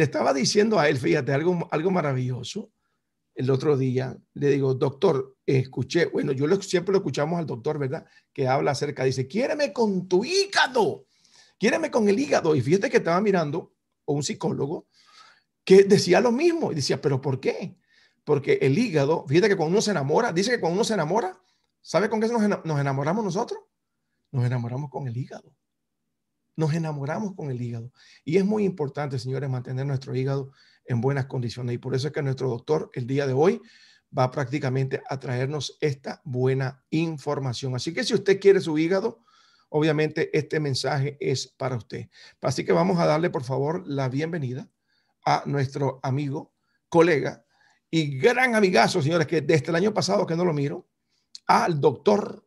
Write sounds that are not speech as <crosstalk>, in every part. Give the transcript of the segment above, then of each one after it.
Le estaba diciendo a él, fíjate, algo, algo maravilloso. El otro día le digo, doctor, escuché, bueno, yo siempre lo escuchamos al doctor, ¿verdad? Que habla acerca, dice, quiéreme con tu hígado, quiéreme con el hígado. Y fíjate que estaba mirando un psicólogo que decía lo mismo. Y decía, pero ¿por qué? Porque el hígado, fíjate que cuando uno se enamora, dice que cuando uno se enamora, ¿sabe con qué nos enamoramos nosotros? Nos enamoramos con el hígado. Nos enamoramos con el hígado. Y es muy importante, señores, mantener nuestro hígado en buenas condiciones. Y por eso es que nuestro doctor el día de hoy va prácticamente a traernos esta buena información. Así que si usted quiere su hígado, obviamente este mensaje es para usted. Así que vamos a darle, por favor, la bienvenida a nuestro amigo, colega y gran amigazo, señores, que desde el año pasado que no lo miro, al doctor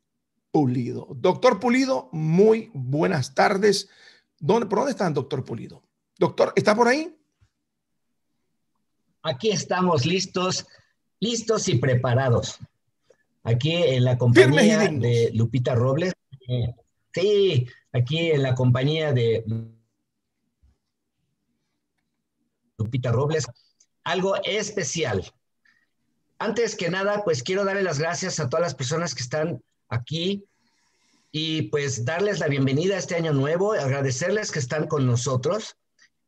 Pulido. Doctor Pulido, muy buenas tardes. ¿Dónde, ¿Por dónde está el doctor Pulido? Doctor, ¿está por ahí? Aquí estamos listos, listos y preparados. Aquí en la compañía de Lupita Robles. sí, aquí en la compañía de Lupita Robles. Algo especial. Antes que nada, pues quiero darle las gracias a todas las personas que están aquí y pues darles la bienvenida a este año nuevo, agradecerles que están con nosotros.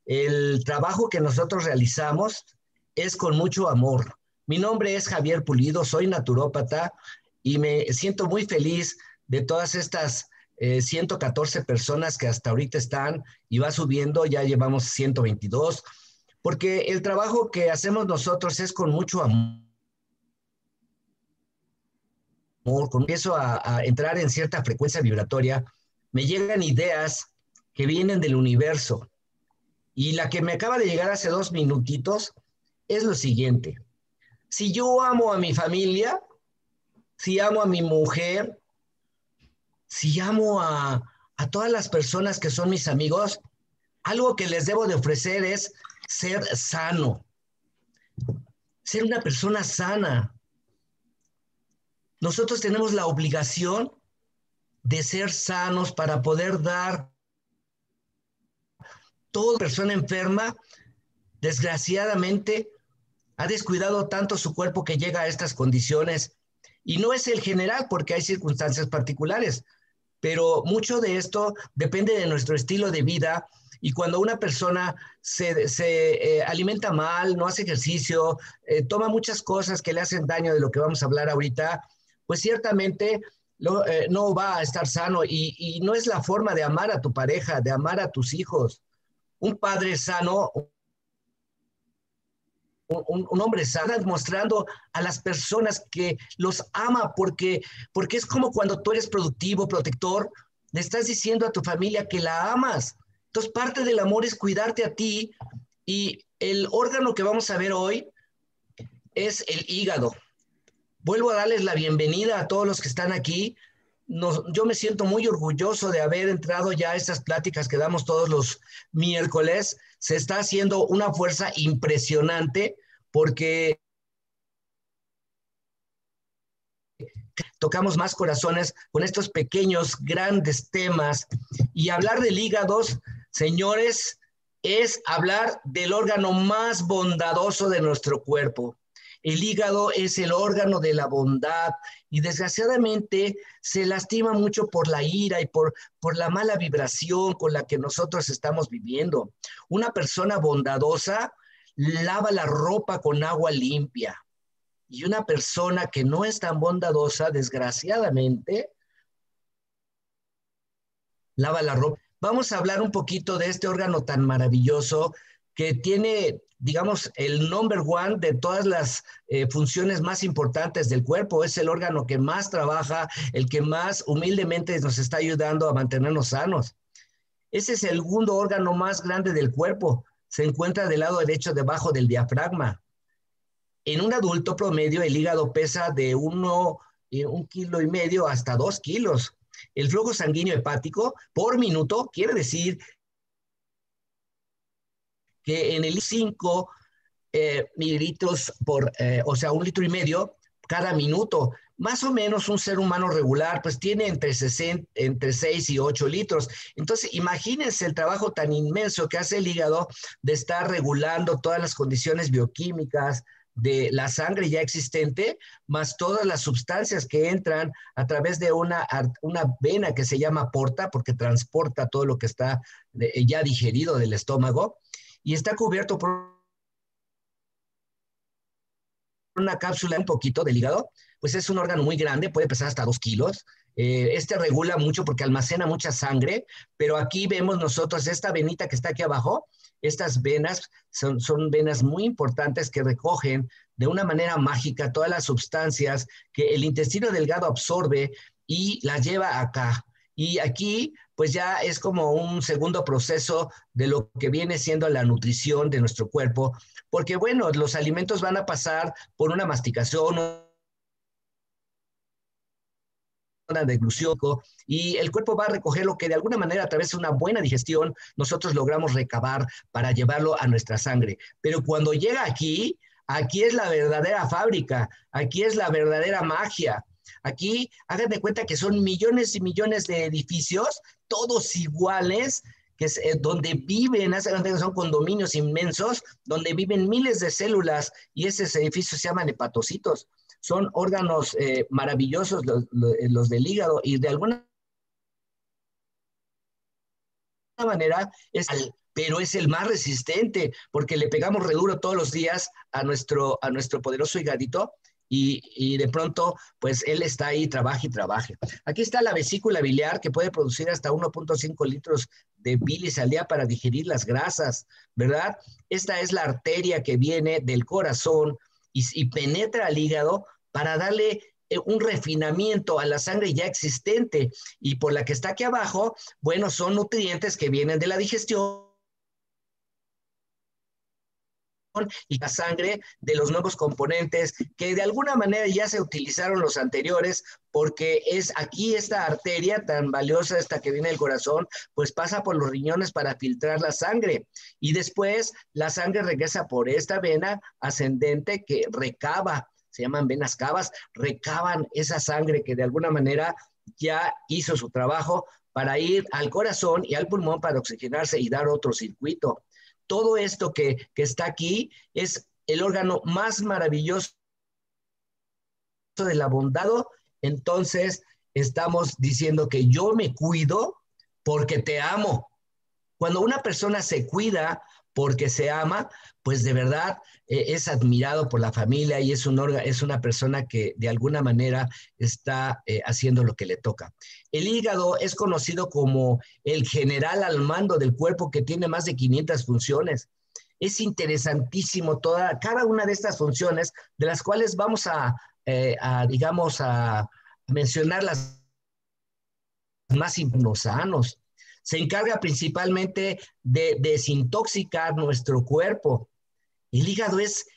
El trabajo que nosotros realizamos es con mucho amor. Mi nombre es Javier Pulido, soy naturópata y me siento muy feliz de todas estas 114 eh, personas que hasta ahorita están y va subiendo, ya llevamos 122, porque el trabajo que hacemos nosotros es con mucho amor empiezo a, entrar en cierta frecuencia vibratoria, me llegan ideas que vienen del universo. Y la que me acaba de llegar hace dos minutitos es lo siguiente. Si yo amo a mi familia, si amo a mi mujer, si amo a, a todas las personas que son mis amigos, algo que les debo de ofrecer es ser sano, ser una persona sana, nosotros tenemos la obligación de ser sanos para poder dar toda persona enferma, desgraciadamente, ha descuidado tanto su cuerpo que llega a estas condiciones. Y no es el general porque hay circunstancias particulares, pero mucho de esto depende de nuestro estilo de vida. Y cuando una persona se, eh, alimenta mal, no hace ejercicio, eh, toma muchas cosas que le hacen daño de lo que vamos a hablar ahorita, pues ciertamente eh, no va a estar sano y, no es la forma de amar a tu pareja, de amar a tus hijos. Un padre sano, un, hombre sano, mostrando a las personas que los ama porque, porque es como cuando tú eres productivo, protector, le estás diciendo a tu familia que la amas. Entonces, parte del amor es cuidarte a ti y el órgano que vamos a ver hoy es el hígado. Vuelvo a darles la bienvenida a todos los que están aquí. yo me siento muy orgulloso de haber entrado ya a estas pláticas que damos todos los miércoles. Se está haciendo una fuerza impresionante porque tocamos más corazones con estos pequeños, grandes temas. Y hablar de hígados, señores, es hablar del órgano más bondadoso de nuestro cuerpo. El hígado es el órgano de la bondad y desgraciadamente se lastima mucho por la ira y por, por la mala vibración con la que nosotros estamos viviendo. Una persona bondadosa lava la ropa con agua limpia y una persona que no es tan bondadosa, desgraciadamente, lava la ropa. Vamos a hablar un poquito de este órgano tan maravilloso que tiene digamos, el number one de todas las eh, funciones más importantes del cuerpo. Es el órgano que más trabaja, el que más humildemente nos está ayudando a mantenernos sanos. Ese es el segundo órgano más grande del cuerpo. Se encuentra del lado derecho debajo del diafragma. En un adulto promedio, el hígado pesa de uno, eh, un kilo y medio hasta dos kilos. El flujo sanguíneo hepático por minuto quiere decir que en el 5 eh, mililitros por, eh, o sea, un litro y medio cada minuto, más o menos un ser humano regular, pues tiene entre, 60, entre 6 y 8 litros. Entonces, imagínense el trabajo tan inmenso que hace el hígado de estar regulando todas las condiciones bioquímicas, de la sangre ya existente, más todas las sustancias que entran a través de una, una vena que se llama porta, porque transporta todo lo que está eh, ya digerido del estómago, y está cubierto por una cápsula un poquito del hígado, pues es un órgano muy grande, puede pesar hasta dos kilos. Eh, este regula mucho porque almacena mucha sangre, pero aquí vemos nosotros esta venita que está aquí abajo, estas venas son, son venas muy importantes que recogen de una manera mágica todas las sustancias que el intestino delgado absorbe y las lleva acá. Y aquí, pues ya es como un segundo proceso de lo que viene siendo la nutrición de nuestro cuerpo, porque bueno, los alimentos van a pasar por una masticación, de gluciónico y el cuerpo va a recoger lo que de alguna manera a través de una buena digestión nosotros logramos recabar para llevarlo a nuestra sangre. Pero cuando llega aquí, aquí es la verdadera fábrica, aquí es la verdadera magia. Aquí, hagan de cuenta que son millones y millones de edificios, todos iguales, que es eh, donde viven, son condominios inmensos, donde viven miles de células y esos edificios se llaman hepatocitos son órganos eh, maravillosos los, del hígado y de alguna manera es pero es el más resistente porque le pegamos reduro todos los días a nuestro, a nuestro poderoso hígadito y, de pronto, pues él está ahí, trabaja y trabaja. Aquí está la vesícula biliar que puede producir hasta 1.5 litros de bilis al día para digerir las grasas, ¿verdad? Esta es la arteria que viene del corazón y, y penetra al hígado para darle eh, un refinamiento a la sangre ya existente y por la que está aquí abajo, bueno, son nutrientes que vienen de la digestión y la sangre de los nuevos componentes que de alguna manera ya se utilizaron los anteriores porque es aquí esta arteria tan valiosa, esta que viene del corazón, pues pasa por los riñones para filtrar la sangre y después la sangre regresa por esta vena ascendente que recaba se llaman venas cavas, recaban esa sangre que de alguna manera ya hizo su trabajo para ir al corazón y al pulmón para oxigenarse y dar otro circuito. Todo esto que, que está aquí es el órgano más maravilloso de la bondad. Entonces, estamos diciendo que yo me cuido porque te amo. Cuando una persona se cuida porque se ama, pues de verdad eh, es admirado por la familia y es, un es una persona que de alguna manera está eh, haciendo lo que le toca. El hígado es conocido como el general al mando del cuerpo que tiene más de 500 funciones. Es interesantísimo toda, cada una de estas funciones, de las cuales vamos a, eh, digamos, a mencionar las más sanos. Se encarga principalmente de desintoxicar nuestro cuerpo, el hígado es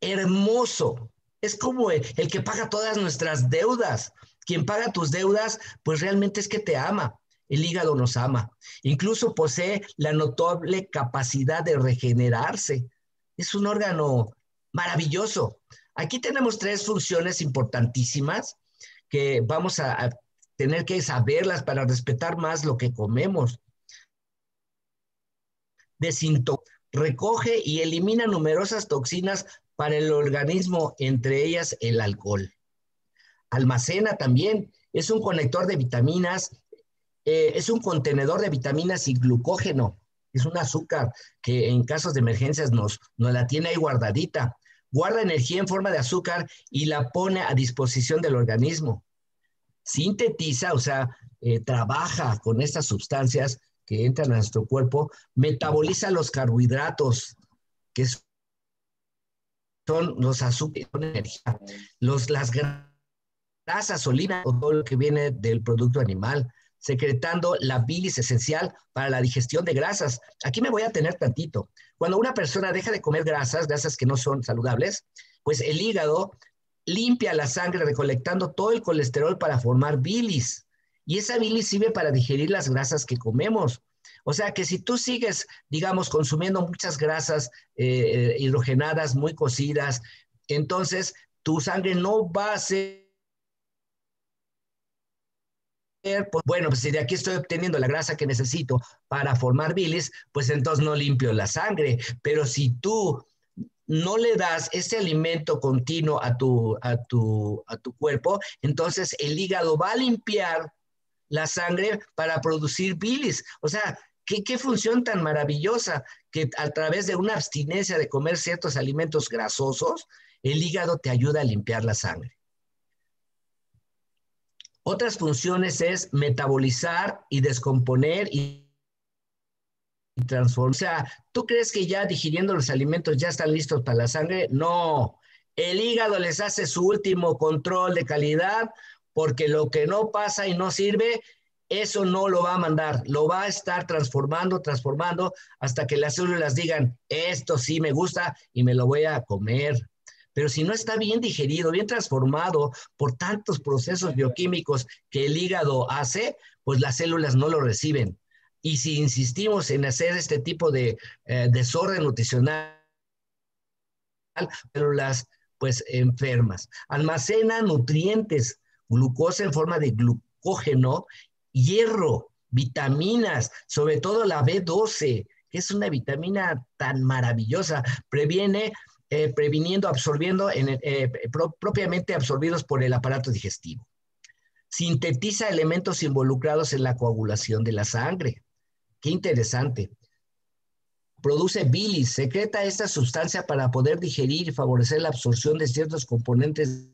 hermoso. Es como el, que paga todas nuestras deudas. Quien paga tus deudas, pues realmente es que te ama. El hígado nos ama. Incluso posee la notable capacidad de regenerarse. Es un órgano maravilloso. Aquí tenemos tres funciones importantísimas que vamos a, tener que saberlas para respetar más lo que comemos. Desintoxicar recoge y elimina numerosas toxinas para el organismo, entre ellas el alcohol. Almacena también, es un conector de vitaminas, eh, es un contenedor de vitaminas y glucógeno, es un azúcar que en casos de emergencias nos, nos la tiene ahí guardadita. Guarda energía en forma de azúcar y la pone a disposición del organismo. Sintetiza, o sea, eh, trabaja con estas sustancias que entran a nuestro cuerpo, metaboliza los carbohidratos, que son los azúcares, energía, los, las grasas, olina o todo lo que viene del producto animal, secretando la bilis esencial para la digestión de grasas. Aquí me voy a tener tantito. Cuando una persona deja de comer grasas, grasas que no son saludables, pues el hígado limpia la sangre recolectando todo el colesterol para formar bilis. Y esa bilis sirve para digerir las grasas que comemos. O sea que si tú sigues, digamos, consumiendo muchas grasas eh, hidrogenadas muy cocidas, entonces tu sangre no va a ser pues, bueno, pues si de aquí estoy obteniendo la grasa que necesito para formar bilis, pues entonces no limpio la sangre. Pero si tú no le das ese alimento continuo a tu, a tu, a tu cuerpo, entonces el hígado va a limpiar la sangre para producir bilis. O sea, ¿qué, función tan maravillosa que a través de una abstinencia de comer ciertos alimentos grasosos, el hígado te ayuda a limpiar la sangre. Otras funciones es metabolizar y descomponer y O sea, ¿tú crees que ya digiriendo los alimentos ya están listos para la sangre? No. El hígado les hace su último control de calidad porque lo que no pasa y no sirve, eso no lo va a mandar, lo va a estar transformando, transformando hasta que las células digan, esto sí me gusta y me lo voy a comer. Pero si no está bien digerido, bien transformado por tantos procesos bioquímicos que el hígado hace, pues las células no lo reciben. Y si insistimos en hacer este tipo de eh, desorden nutricional, células pues enfermas. Almacena nutrientes, glucosa en forma de glucógeno, hierro, vitaminas, sobre todo la B12, que es una vitamina tan maravillosa, previene eh, previniendo, absorbiendo, eh, propiamente absorbidos por el aparato digestivo. Sintetiza elementos involucrados en la coagulación de la sangre. Qué interesante. Produce bilis, secreta esta sustancia para poder digerir y favorecer la absorción de ciertos componentes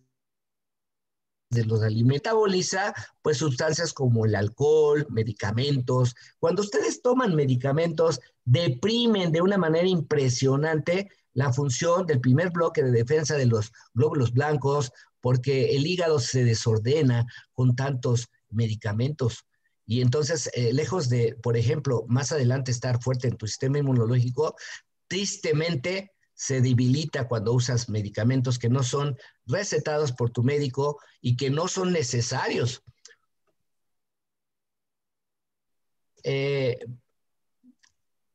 de los alimentos. Metaboliza pues sustancias como el alcohol, medicamentos. Cuando ustedes toman medicamentos, deprimen de una manera impresionante la función del primer bloque de defensa de los glóbulos blancos porque el hígado se desordena con tantos medicamentos. Y entonces, eh, lejos de, por ejemplo, más adelante estar fuerte en tu sistema inmunológico, tristemente se debilita cuando usas medicamentos que no son recetados por tu médico y que no son necesarios. Eh,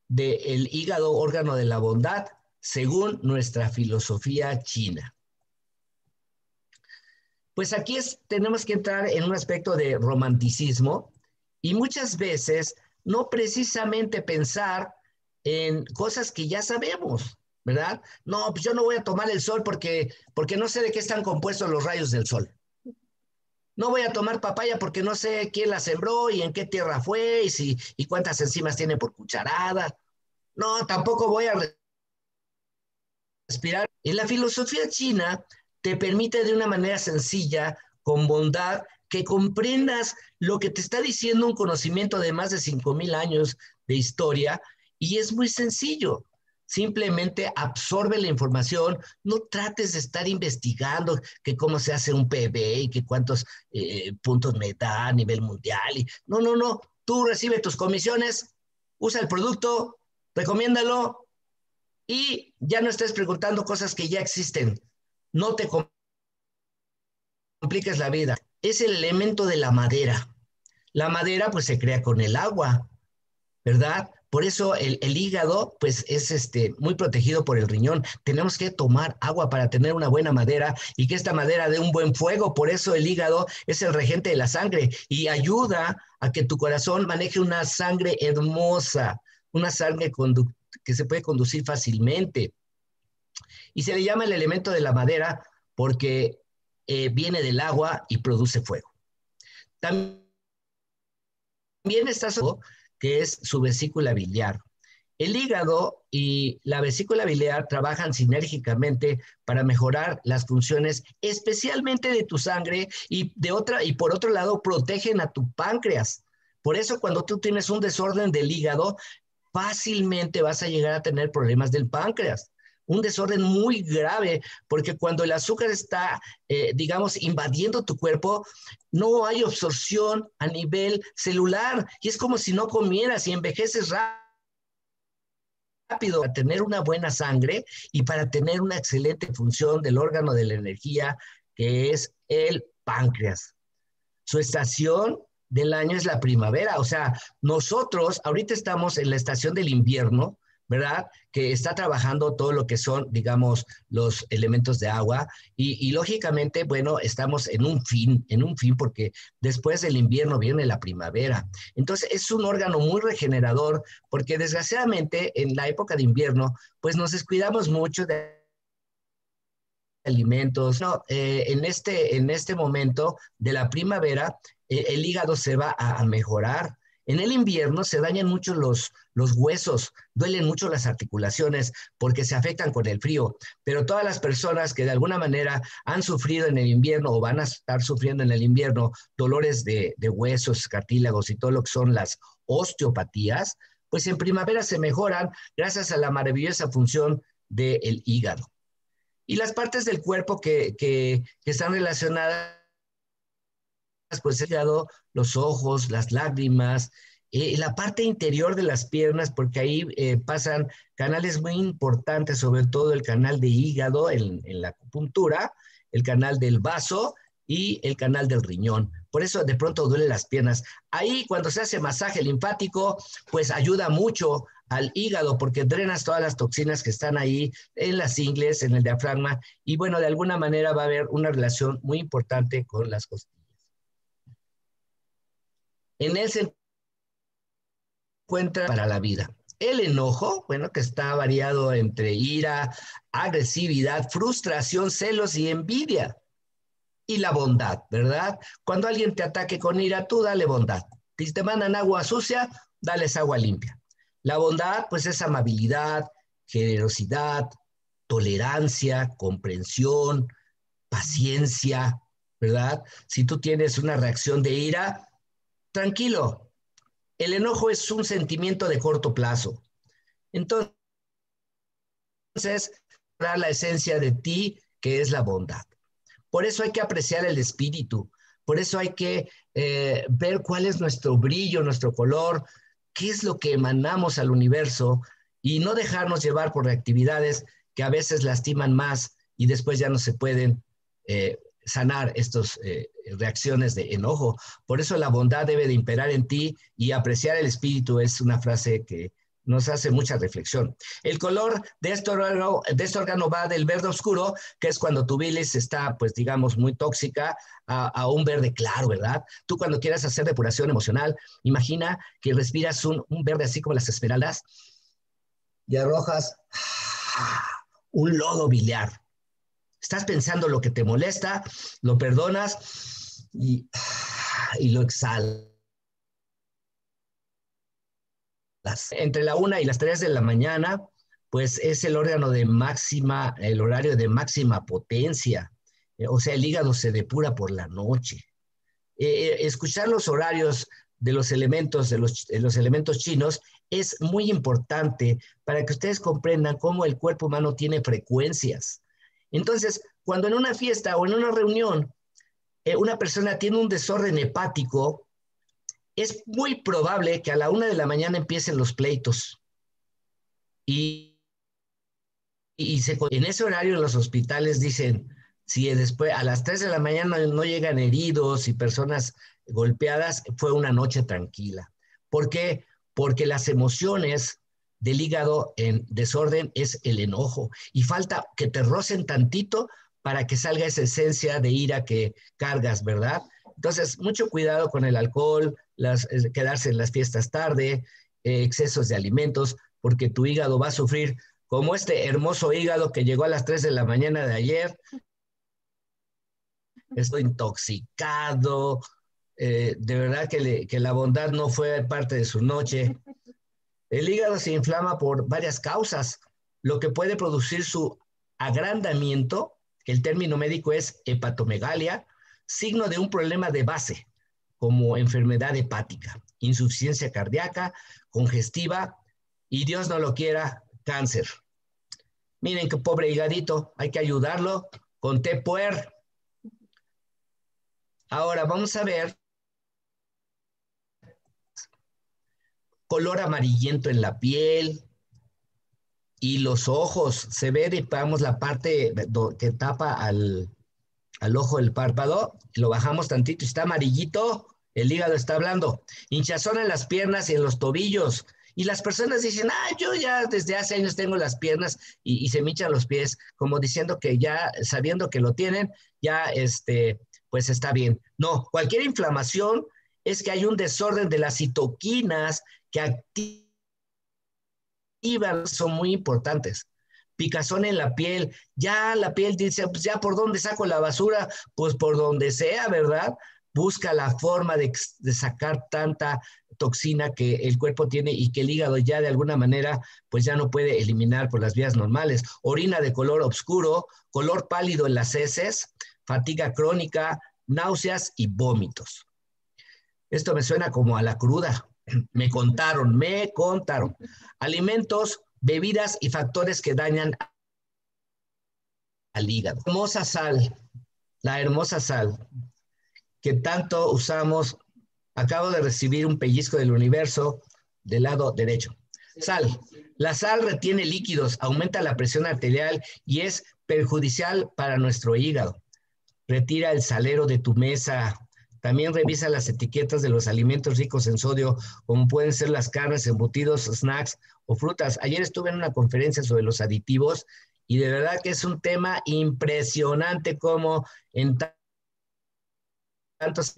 del hígado órgano de la bondad según nuestra filosofía china. Pues aquí tenemos que entrar en un aspecto de romanticismo y muchas veces no precisamente pensar en cosas que ya sabemos, ¿verdad? No, pues yo no voy a tomar el sol porque, porque no sé de qué están compuestos los rayos del sol. No voy a tomar papaya porque no sé quién la sembró y en qué tierra fue y, si, y cuántas enzimas tiene por cucharada. No, tampoco voy a respirar. En la filosofía china te permite de una manera sencilla, con bondad, que comprendas lo que te está diciendo un conocimiento de más de 5.000 años de historia y es muy sencillo. Simplemente absorbe la información, no trates de estar investigando que cómo se hace un PB y que cuántos eh, puntos me da a nivel mundial. Y, no, no, no, tú recibe tus comisiones, usa el producto, recomiéndalo y ya no estés preguntando cosas que ya existen. No te compliques la vida. Es el elemento de la madera. La madera pues se crea con el agua, ¿verdad? Por eso el, hígado pues es este, muy protegido por el riñón. Tenemos que tomar agua para tener una buena madera y que esta madera dé un buen fuego. Por eso el hígado es el regente de la sangre y ayuda a que tu corazón maneje una sangre hermosa, una sangre que se puede conducir fácilmente. Y se le llama el elemento de la madera porque eh, viene del agua y produce fuego. También está que es su vesícula biliar. El hígado y la vesícula biliar trabajan sinérgicamente para mejorar las funciones, especialmente de tu sangre y de otra y por otro lado protegen a tu páncreas. Por eso cuando tú tienes un desorden del hígado, fácilmente vas a llegar a tener problemas del páncreas. Un desorden muy grave, porque cuando el azúcar está, eh, digamos, invadiendo tu cuerpo, no hay absorción a nivel celular. Y es como si no comieras y envejeces rápido para tener una buena sangre y para tener una excelente función del órgano de la energía, que es el páncreas. Su estación del año es la primavera. O sea, nosotros ahorita estamos en la estación del invierno, ¿verdad? Que está trabajando todo lo que son, digamos, los elementos de agua y, lógicamente, bueno, estamos en un fin, en un fin porque después del invierno viene la primavera. Entonces, es un órgano muy regenerador porque desgraciadamente en la época de invierno, pues nos descuidamos mucho de alimentos. No, eh, en, este, en este momento de la primavera, eh, el hígado se va a mejorar en el invierno se dañan mucho los, los huesos, duelen mucho las articulaciones porque se afectan con el frío, pero todas las personas que de alguna manera han sufrido en el invierno o van a estar sufriendo en el invierno dolores de, huesos, cartílagos y todo lo que son las osteopatías, pues en primavera se mejoran gracias a la maravillosa función del hígado. Y las partes del cuerpo que, que están relacionadas pues el hígado, los ojos, las lágrimas, eh, la parte interior de las piernas, porque ahí eh, pasan canales muy importantes, sobre todo el canal de hígado en, la acupuntura, el canal del vaso y el canal del riñón. Por eso de pronto duelen las piernas. Ahí cuando se hace masaje linfático, pues ayuda mucho al hígado porque drenas todas las toxinas que están ahí en las ingles, en el diafragma y bueno, de alguna manera va a haber una relación muy importante con las costillas. En él se encuentra para la vida. El enojo, bueno, que está variado entre ira, agresividad, frustración, celos y envidia. Y la bondad, ¿verdad? Cuando alguien te ataque con ira, tú dale bondad. Si te mandan agua sucia, dales agua limpia. La bondad, pues es amabilidad, generosidad, tolerancia, comprensión, paciencia, ¿verdad? Si tú tienes una reacción de ira, tranquilo, el enojo es un sentimiento de corto plazo. Entonces, la esencia de ti, que es la bondad. Por eso hay que apreciar el espíritu, por eso hay que eh, ver cuál es nuestro brillo, nuestro color, qué es lo que emanamos al universo y no dejarnos llevar por actividades que a veces lastiman más y después ya no se pueden eh, sanar estas eh, reacciones de enojo. Por eso la bondad debe de imperar en ti y apreciar el espíritu es una frase que nos hace mucha reflexión. El color de este órgano, de este órgano va del verde oscuro, que es cuando tu bilis está, pues digamos, muy tóxica, a, un verde claro, ¿verdad? Tú cuando quieras hacer depuración emocional, imagina que respiras un, un verde así como las esmeraldas y arrojas un lodo biliar Estás pensando lo que te molesta, lo perdonas y, y lo exhalas. Entre la una y las tres de la mañana, pues es el órgano de máxima, el horario de máxima potencia. Eh, o sea, el hígado se depura por la noche. Eh, eh, escuchar los horarios de los elementos, de los, de los, elementos chinos, es muy importante para que ustedes comprendan cómo el cuerpo humano tiene frecuencias. Entonces, cuando en una fiesta o en una reunión eh, una persona tiene un desorden hepático, es muy probable que a la una de la mañana empiecen los pleitos. Y, y en ese horario en los hospitales dicen, si después a las tres de la mañana no llegan heridos y personas golpeadas, fue una noche tranquila. ¿Por qué? Porque las emociones del hígado en desorden es el enojo y falta que te rocen tantito para que salga esa esencia de ira que cargas, ¿verdad? Entonces, mucho cuidado con el alcohol, las, quedarse en las fiestas tarde, eh, excesos de alimentos, porque tu hígado va a sufrir como este hermoso hígado que llegó a las 3 de la mañana de ayer. Estoy intoxicado, eh, de verdad que, que la bondad no fue parte de su noche. El hígado se inflama por varias causas, lo que puede producir su agrandamiento, el término médico es hepatomegalia, signo de un problema de base, como enfermedad hepática, insuficiencia cardíaca, congestiva y Dios no lo quiera, cáncer. Miren qué pobre hígadito, hay que ayudarlo con té puer. Ahora vamos a ver color amarillento en la piel y los ojos. Se ve, digamos, la parte que tapa al, ojo del párpado, lo bajamos tantito está amarillito, el hígado está hablando. Hinchazón en las piernas y en los tobillos Y las personas dicen, ah, yo ya desde hace años tengo las piernas y, se me hinchan los pies, como diciendo que ya sabiendo que lo tienen, ya este, pues está bien. No, cualquier inflamación es que hay un desorden de las citoquinas que activan, son muy importantes picazón en la piel, ya la piel dice, pues ya por dónde saco la basura, pues por donde sea, ¿verdad? Busca la forma de, sacar tanta toxina que el cuerpo tiene y que el hígado ya de alguna manera pues ya no puede eliminar por las vías normales. Orina de color oscuro, color pálido en las heces, fatiga crónica, náuseas y vómitos. Esto me suena como a la cruda. Me contaron, me contaron. Alimentos bebidas y factores que dañan al hígado. La hermosa sal, la hermosa sal que tanto usamos. Acabo de recibir un pellizco del universo del lado derecho. Sal. La sal retiene líquidos, aumenta la presión arterial y es perjudicial para nuestro hígado. Retira el salero de tu mesa, también revisa las etiquetas de los alimentos ricos en sodio, como pueden ser las carnes, embutidos, snacks o frutas. Ayer estuve en una conferencia sobre los aditivos y de verdad que es un tema impresionante como en tantas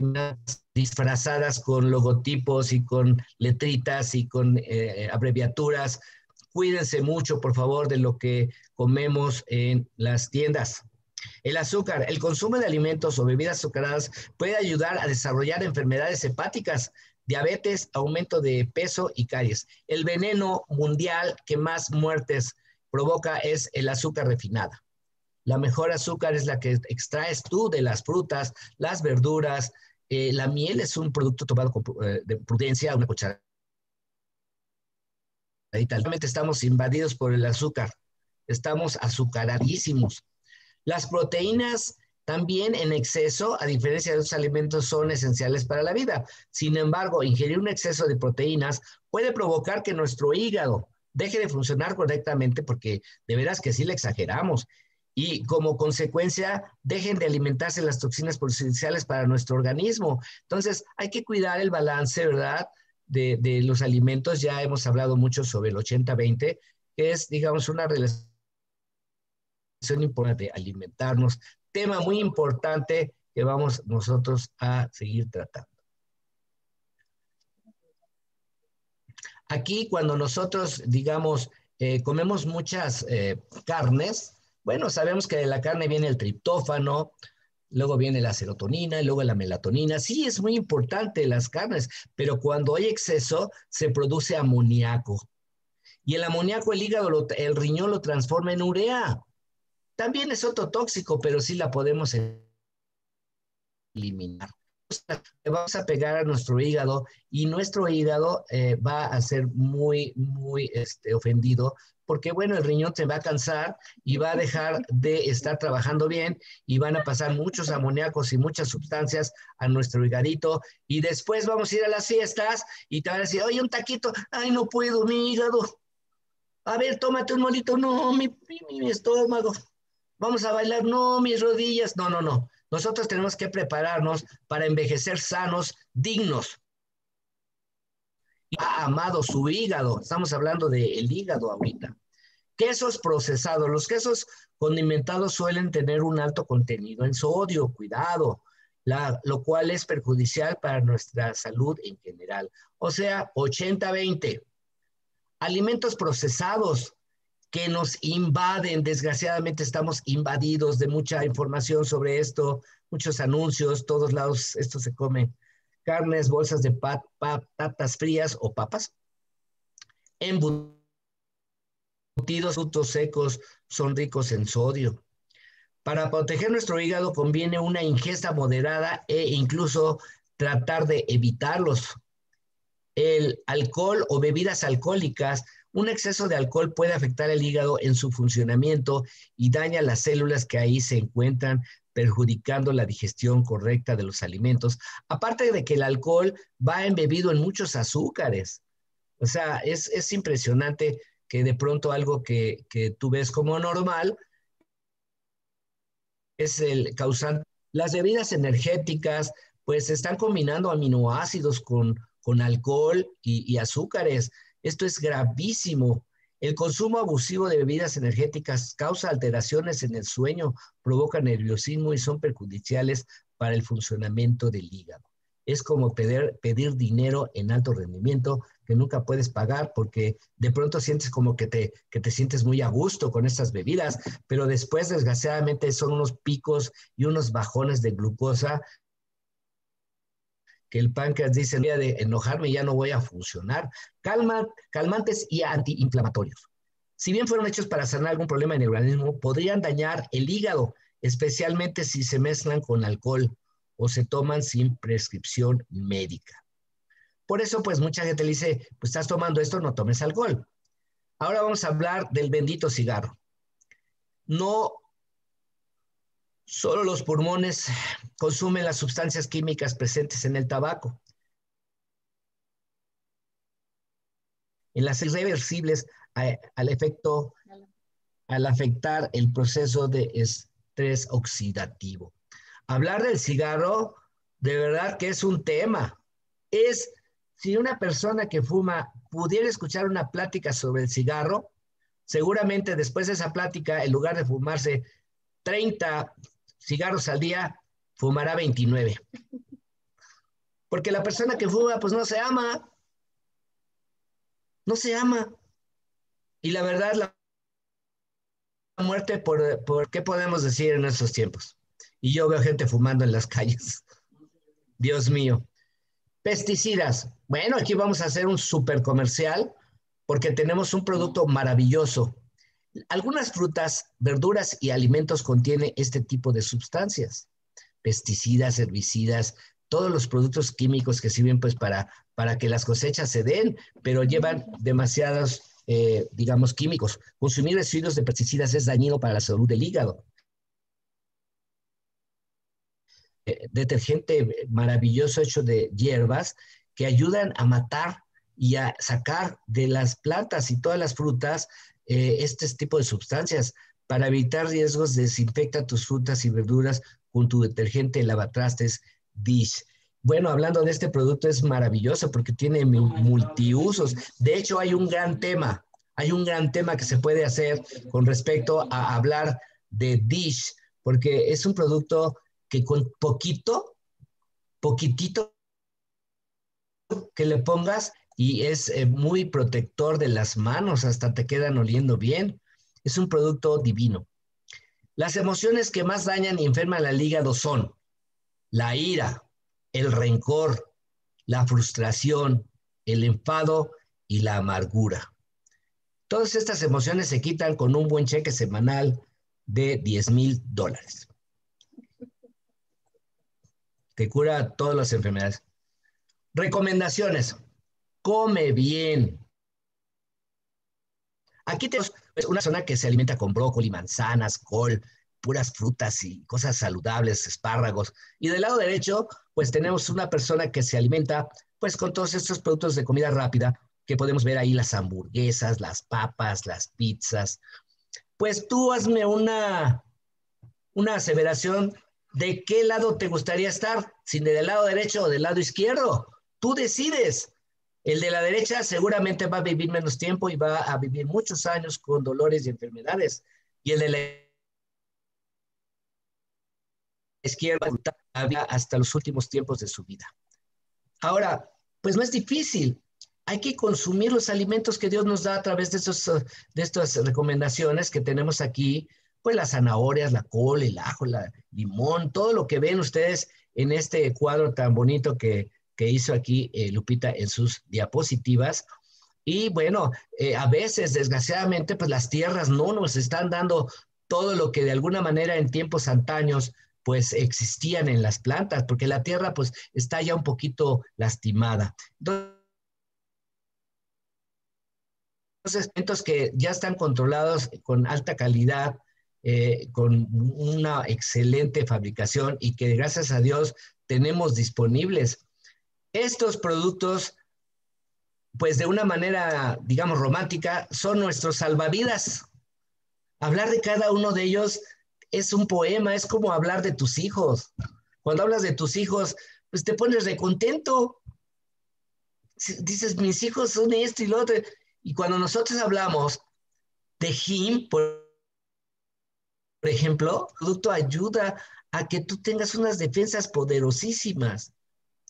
disfrazadas con logotipos y con letritas y con eh, abreviaturas. Cuídense mucho, por favor, de lo que comemos en las tiendas. El azúcar, el consumo de alimentos o bebidas azucaradas puede ayudar a desarrollar enfermedades hepáticas, diabetes, aumento de peso y caries. El veneno mundial que más muertes provoca es el azúcar refinada. La mejor azúcar es la que extraes tú de las frutas, las verduras. Eh, la miel es un producto tomado con eh, de prudencia, una cucharada. Realmente estamos invadidos por el azúcar. Estamos azucaradísimos. Las proteínas también en exceso, a diferencia de otros alimentos, son esenciales para la vida. Sin embargo, ingerir un exceso de proteínas puede provocar que nuestro hígado deje de funcionar correctamente porque de veras que sí le exageramos. Y como consecuencia, dejen de alimentarse las toxinas potenciales para nuestro organismo. Entonces, hay que cuidar el balance, ¿verdad? De, de los alimentos. Ya hemos hablado mucho sobre el 80-20, que es, digamos, una relación importante, alimentarnos, tema muy importante que vamos nosotros a seguir tratando. Aquí cuando nosotros, digamos, eh, comemos muchas eh, carnes, bueno, sabemos que de la carne viene el triptófano, luego viene la serotonina, luego la melatonina. Sí, es muy importante las carnes, pero cuando hay exceso se produce amoníaco. Y el amoníaco, el hígado, el riñón lo transforma en urea. También es tóxico, pero sí la podemos eliminar. Vamos a pegar a nuestro hígado y nuestro hígado eh, va a ser muy, muy este, ofendido porque, bueno, el riñón se va a cansar y va a dejar de estar trabajando bien y van a pasar muchos amoníacos y muchas sustancias a nuestro hígado y después vamos a ir a las fiestas y te van a decir, oye, un taquito, ay, no puedo, mi hígado. A ver, tómate un molito, no, mi, mi estómago vamos a bailar, no, mis rodillas, no, no, no. Nosotros tenemos que prepararnos para envejecer sanos, dignos. Ha amado su hígado, estamos hablando del hígado ahorita. Quesos procesados, los quesos condimentados suelen tener un alto contenido en sodio, cuidado, lo cual es perjudicial para nuestra salud en general. O sea, 80-20. Alimentos procesados, que nos invaden. Desgraciadamente estamos invadidos de mucha información sobre esto, muchos anuncios, todos lados esto se come. Carnes, bolsas de patatas frías o papas. Embutidos, frutos secos son ricos en sodio. Para proteger nuestro hígado conviene una ingesta moderada e incluso tratar de evitarlos. El alcohol o bebidas alcohólicas un exceso de alcohol puede afectar el hígado en su funcionamiento y daña las células que ahí se encuentran, perjudicando la digestión correcta de los alimentos. Aparte de que el alcohol va embebido en muchos azúcares. O sea, es, impresionante que de pronto algo que, que tú ves como normal es el causante. Las bebidas energéticas, pues están combinando aminoácidos con, con alcohol y azúcares Esto es gravísimo. El consumo abusivo de bebidas energéticas causa alteraciones en el sueño, provoca nerviosismo y son perjudiciales para el funcionamiento del hígado. Es como pedir, pedir dinero en alto rendimiento que nunca puedes pagar porque de pronto sientes como que te, que te sientes muy a gusto con estas bebidas, pero después desgraciadamente son unos picos y unos bajones de glucosa que el páncreas dice, día de enojarme ya no voy a funcionar. Calma, calmantes y antiinflamatorios. Si bien fueron hechos para sanar algún problema en el organismo, podrían dañar el hígado, especialmente si se mezclan con alcohol o se toman sin prescripción médica. Por eso, pues mucha gente le dice, pues estás tomando esto, no tomes alcohol. Ahora vamos a hablar del bendito cigarro. No solo los pulmones consumen las sustancias químicas presentes en el tabaco. En las irreversibles al efecto, al afectar el proceso de estrés oxidativo. Hablar del cigarro, de verdad que es un tema. Es si una persona que fuma pudiera escuchar una plática sobre el cigarro, seguramente después de esa plática, en lugar de fumarse 30 cigarros al día, fumará 29. Porque la persona que fuma, pues no se ama. No se ama. Y la verdad, la muerte, por, por qué podemos decir en estos tiempos? Y yo veo gente fumando en las calles. Dios mío. Pesticidas. Bueno, aquí vamos a hacer un super comercial porque tenemos un producto maravilloso. Algunas frutas, verduras y alimentos contienen este tipo de sustancias. Pesticidas, herbicidas, todos los productos químicos que sirven pues para, para que las cosechas se den, pero llevan demasiados, eh, digamos, químicos. Consumir residuos de pesticidas es dañino para la salud del hígado. Eh, detergente maravilloso hecho de hierbas que ayudan a matar y a sacar de las plantas y todas las frutas eh, este tipo de sustancias. Para evitar riesgos, desinfecta tus frutas y verduras con tu detergente lavatrastes Dish. Bueno, hablando de este producto es maravilloso porque tiene multiusos. De hecho, hay un gran tema, hay un gran tema que se puede hacer con respecto a hablar de Dish, porque es un producto que con poquito, poquitito que le pongas y es eh, muy protector de las manos, hasta te quedan oliendo bien. Es un producto divino. Las emociones que más dañan y enferman al hígado son la ira, el rencor, la frustración, el enfado y la amargura. Todas estas emociones se quitan con un buen cheque semanal de 10 mil dólares que cura todas las enfermedades. Recomendaciones. Come bien. Aquí tenemos una zona que se alimenta con brócoli, manzanas, col, puras frutas y cosas saludables, espárragos. Y del lado derecho, pues tenemos una persona que se alimenta pues con todos estos productos de comida rápida que podemos ver ahí las hamburguesas, las papas, las pizzas. Pues tú hazme una, una aseveración ¿De qué lado te gustaría estar? ¿Si del lado derecho o del lado izquierdo? Tú decides. El de la derecha seguramente va a vivir menos tiempo y va a vivir muchos años con dolores y enfermedades. Y el de la izquierda hasta los últimos tiempos de su vida. Ahora, pues no es difícil. Hay que consumir los alimentos que Dios nos da a través de, esos, de estas recomendaciones que tenemos aquí pues las zanahorias, la col, el ajo, el limón, todo lo que ven ustedes en este cuadro tan bonito que, hizo aquí eh, Lupita en sus diapositivas. Y bueno, eh, a veces, desgraciadamente, pues las tierras no nos están dando todo lo que de alguna manera en tiempos antaños pues existían en las plantas, porque la tierra pues está ya un poquito lastimada. Entonces, alimentos que ya están controlados con alta calidad, eh, con una excelente fabricación y que gracias a Dios tenemos disponibles. Estos productos, pues de una manera, digamos, romántica, son nuestros salvavidas. Hablar de cada uno de ellos es un poema, es como hablar de tus hijos. Cuando hablas de tus hijos, pues te pones de contento. dices, mis hijos son esto y lo otro. Y cuando nosotros hablamos de him, por, ejemplo, el producto ayuda a que tú tengas unas defensas poderosísimas.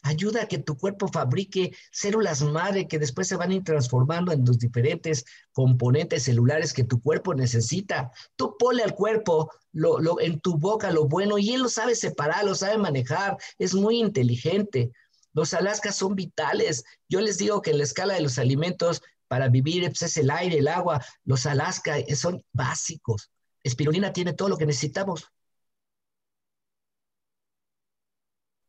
Ayuda a que tu cuerpo fabrique células madre que después se van a ir transformando en los diferentes componentes celulares que tu cuerpo necesita. Tú pone al cuerpo lo, en tu boca lo bueno y él lo sabe separar, lo sabe manejar, es muy inteligente. Los alaskas son vitales. Yo les digo que en la escala de los alimentos para vivir pues, es el aire, el agua. Los alaskas son básicos. Espirulina tiene todo lo que necesitamos.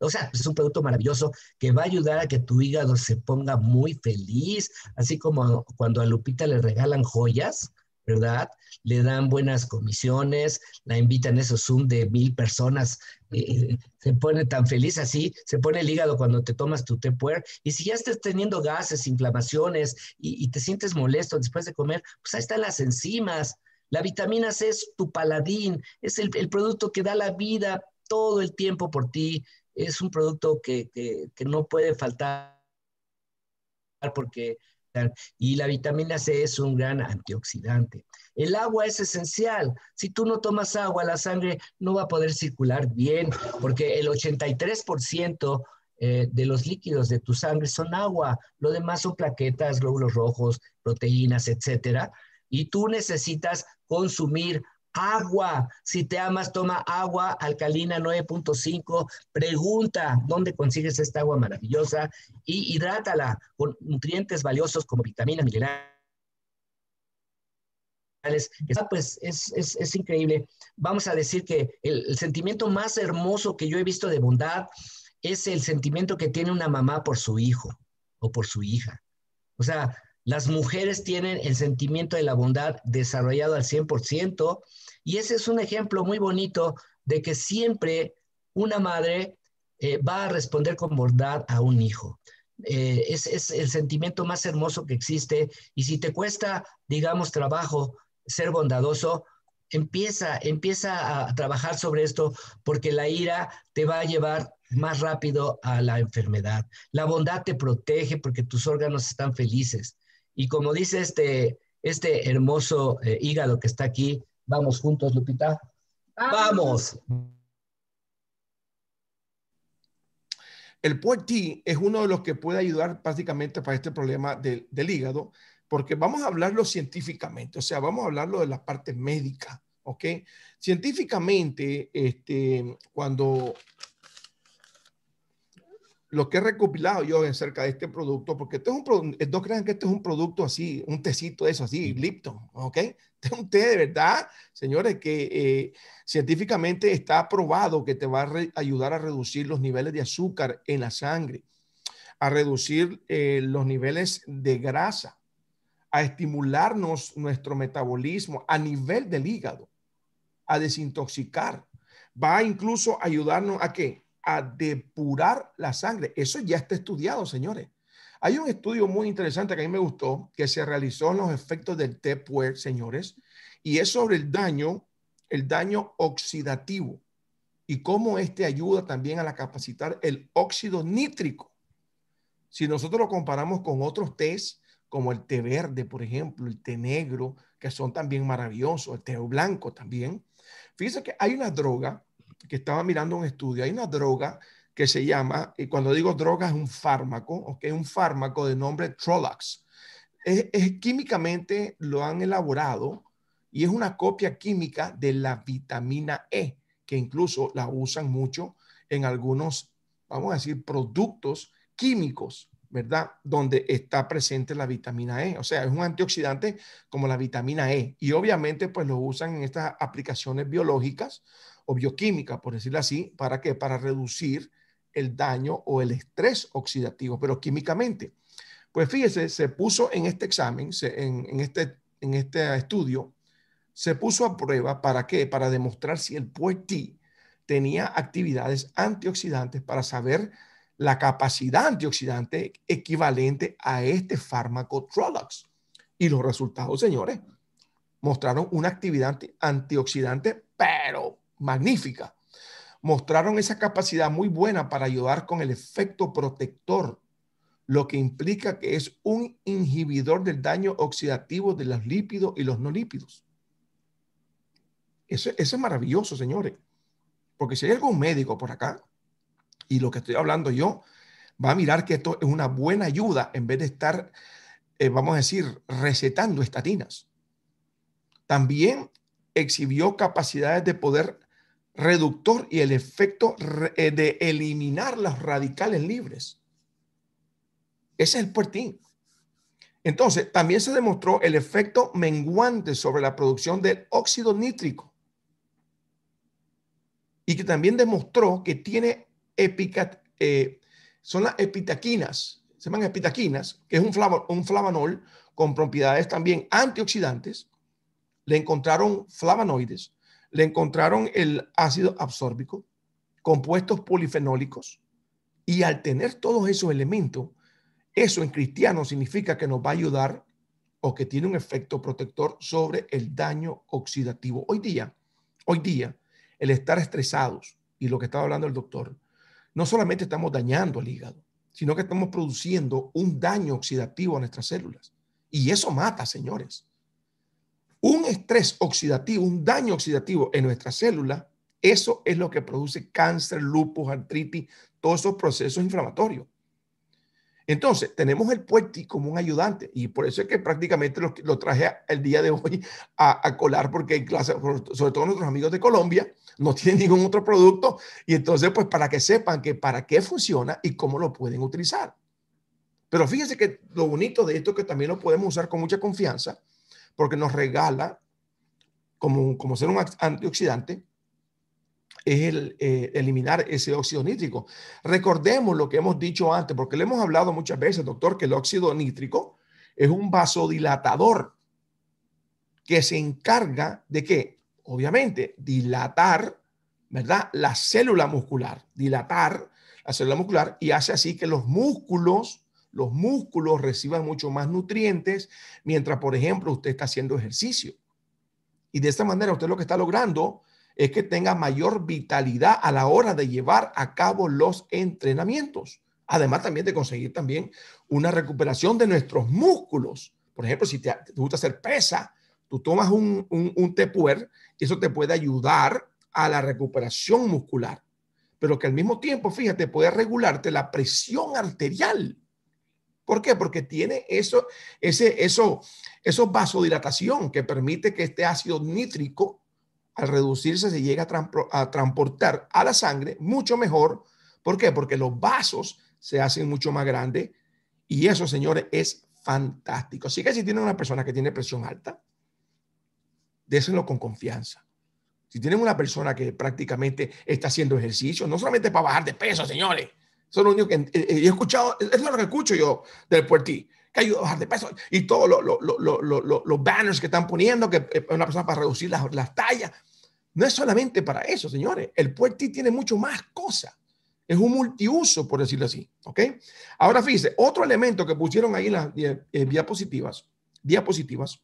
O sea, es un producto maravilloso que va a ayudar a que tu hígado se ponga muy feliz, así como cuando a Lupita le regalan joyas, ¿verdad? Le dan buenas comisiones, la invitan a esos Zoom de mil personas, eh, se pone tan feliz así, se pone el hígado cuando te tomas tu Tupperware, y si ya estás teniendo gases, inflamaciones y, te sientes molesto después de comer, pues ahí están las enzimas. La vitamina C es tu paladín, es el, el producto que da la vida todo el tiempo por ti, es un producto que, no puede faltar porque y la vitamina C es un gran antioxidante. El agua es esencial. Si tú no tomas agua, la sangre no va a poder circular bien, porque el 83% eh, de los líquidos de tu sangre son agua. Lo demás son plaquetas, glóbulos rojos, proteínas, etcétera. Y tú necesitas consumir Agua, si te amas, toma agua alcalina 9.5. Pregunta dónde consigues esta agua maravillosa y hidrátala con nutrientes valiosos como vitaminas, minerales. Pues es, es, increíble. Vamos a decir que el, el sentimiento más hermoso que yo he visto de bondad es el sentimiento que tiene una mamá por su hijo o por su hija. O sea, las mujeres tienen el sentimiento de la bondad desarrollado al 100% y ese es un ejemplo muy bonito de que siempre una madre eh, va a responder con bondad a un hijo. Eh, es, es, el sentimiento más hermoso que existe y si te cuesta, digamos, trabajo ser bondadoso, empieza, empieza a trabajar sobre esto porque la ira te va a llevar más rápido a la enfermedad. La bondad te protege porque tus órganos están felices. Y como dice este, este hermoso eh, hígado que está aquí, vamos juntos, Lupita. Vamos. El PORT es uno de los que puede ayudar básicamente para este problema del, hígado, porque vamos a hablarlo científicamente, o sea, vamos a hablarlo de la parte médica, ¿ok? Científicamente, este, cuando lo que he recopilado yo acerca de este producto, porque este es un eh, no crean que este es un producto así, un tecito de eso, así, Lipton, ¿ok? <laughs> Este es un té de verdad, señores, que eh, científicamente está probado que te va a ayudar a reducir los niveles de azúcar en la sangre, a reducir eh, los niveles de grasa, a estimularnos nuestro metabolismo a nivel del hígado, a desintoxicar. Va incluso a ayudarnos a qué? A depurar la sangre. Eso ya está estudiado, señores. Hay un estudio muy interesante que a mí me gustó, que se realizó en los efectos del Tepware, señores, y es sobre el daño, el daño oxidativo y cómo este ayuda también a la capacitar el óxido nítrico. Si nosotros lo comparamos con otros tés, como el té verde, por ejemplo, el té negro, que son también maravillosos, el té blanco también. Fíjense que hay una droga que estaba mirando un estudio, hay una droga que se llama, y cuando digo droga es un fármaco, ¿ok? Un fármaco de nombre Trolax. Es, químicamente lo han elaborado y es una copia química de la vitamina E, que incluso la usan mucho en algunos, vamos a decir, productos químicos, ¿verdad? Donde está presente la vitamina E. O sea, es un antioxidante como la vitamina E. Y obviamente, pues lo usan en estas aplicaciones biológicas bioquímica, por decirlo así, ¿para qué? Para reducir el daño o el estrés oxidativo, pero químicamente. Pues fíjese, se puso en este examen, en, este, en este estudio, se puso a prueba para qué? Para demostrar si el PUET tenía actividades antioxidantes para saber la capacidad antioxidante equivalente a este fármaco Trollocs. Y los resultados, señores, mostraron una actividad antioxidante, pero magnífica. Mostraron esa capacidad muy buena para ayudar con el efecto protector, lo que implica que es un inhibidor del daño oxidativo de los lípidos y los no lípidos. Eso, es maravilloso, señores. Porque si hay algún médico por acá, y lo que estoy hablando yo, va a mirar que esto es una buena ayuda en vez de estar, eh, vamos a decir, recetando estatinas. También exhibió capacidades de poder reductor y el efecto eh, de eliminar los radicales libres. Ese es el puertín. Entonces, también se demostró el efecto menguante sobre la producción del óxido nítrico y que también demostró que tiene epicat, eh, son las epitaquinas, se llaman epitaquinas, que es un, un flavanol con propiedades también antioxidantes. Le encontraron flavonoides, le encontraron el ácido absórbico, compuestos polifenólicos, y al tener todos esos elementos, eso en cristiano significa que nos va a ayudar o que tiene un efecto protector sobre el daño oxidativo. Hoy día, hoy día, el estar estresados y lo que estaba hablando el doctor, no solamente estamos dañando el hígado, sino que estamos produciendo un daño oxidativo a nuestras células. Y eso mata, señores. Un estrés oxidativo, un daño oxidativo en nuestras células, eso es lo que produce cáncer, lupus, artritis, todos esos procesos inflamatorios. Entonces, tenemos el puerti como un ayudante y por eso es que prácticamente lo, traje el día de hoy a, colar porque en clase, sobre todo nuestros amigos de Colombia, no tienen ningún otro producto y entonces pues para que sepan que para qué funciona y cómo lo pueden utilizar. Pero fíjense que lo bonito de esto es que también lo podemos usar con mucha confianza porque nos regala como, como ser un antioxidante es el, eh, eliminar ese óxido nítrico. Recordemos lo que hemos dicho antes, porque le hemos hablado muchas veces, doctor, que el óxido nítrico es un vasodilatador que se encarga de que, obviamente, dilatar, ¿verdad? La célula muscular, dilatar la célula muscular y hace así que los músculos, los músculos reciban mucho más nutrientes mientras, por ejemplo, usted está haciendo ejercicio. Y de esta manera usted lo que está logrando es que tenga mayor vitalidad a la hora de llevar a cabo los entrenamientos. Además también de conseguir también una recuperación de nuestros músculos. Por ejemplo, si te, gusta hacer pesa, tú tomas un, un, un tepuer eso te puede ayudar a la recuperación muscular. Pero que al mismo tiempo, fíjate, puede regularte la presión arterial. ¿Por qué? Porque tiene eso, ese, eso, eso vasodilatación que permite que este ácido nítrico al reducirse se llega a, transportar a la sangre mucho mejor. ¿Por qué? Porque los vasos se hacen mucho más grandes y eso, señores, es fantástico. Así que si tienen una persona que tiene presión alta, désenlo con confianza. Si tienen una persona que prácticamente está haciendo ejercicio, no solamente para bajar de peso, señores. Eso es lo único que eh, eh, he escuchado, es lo que escucho yo del puertí que ayuda a bajar de peso y todos los banners que están poniendo, que es una persona para reducir las, las tallas. No es solamente para eso, señores. El puerti tiene mucho más cosas. Es un multiuso, por decirlo así. ¿Ok? Ahora fíjense, otro elemento que pusieron ahí en las eh, diapositivas, diapositivas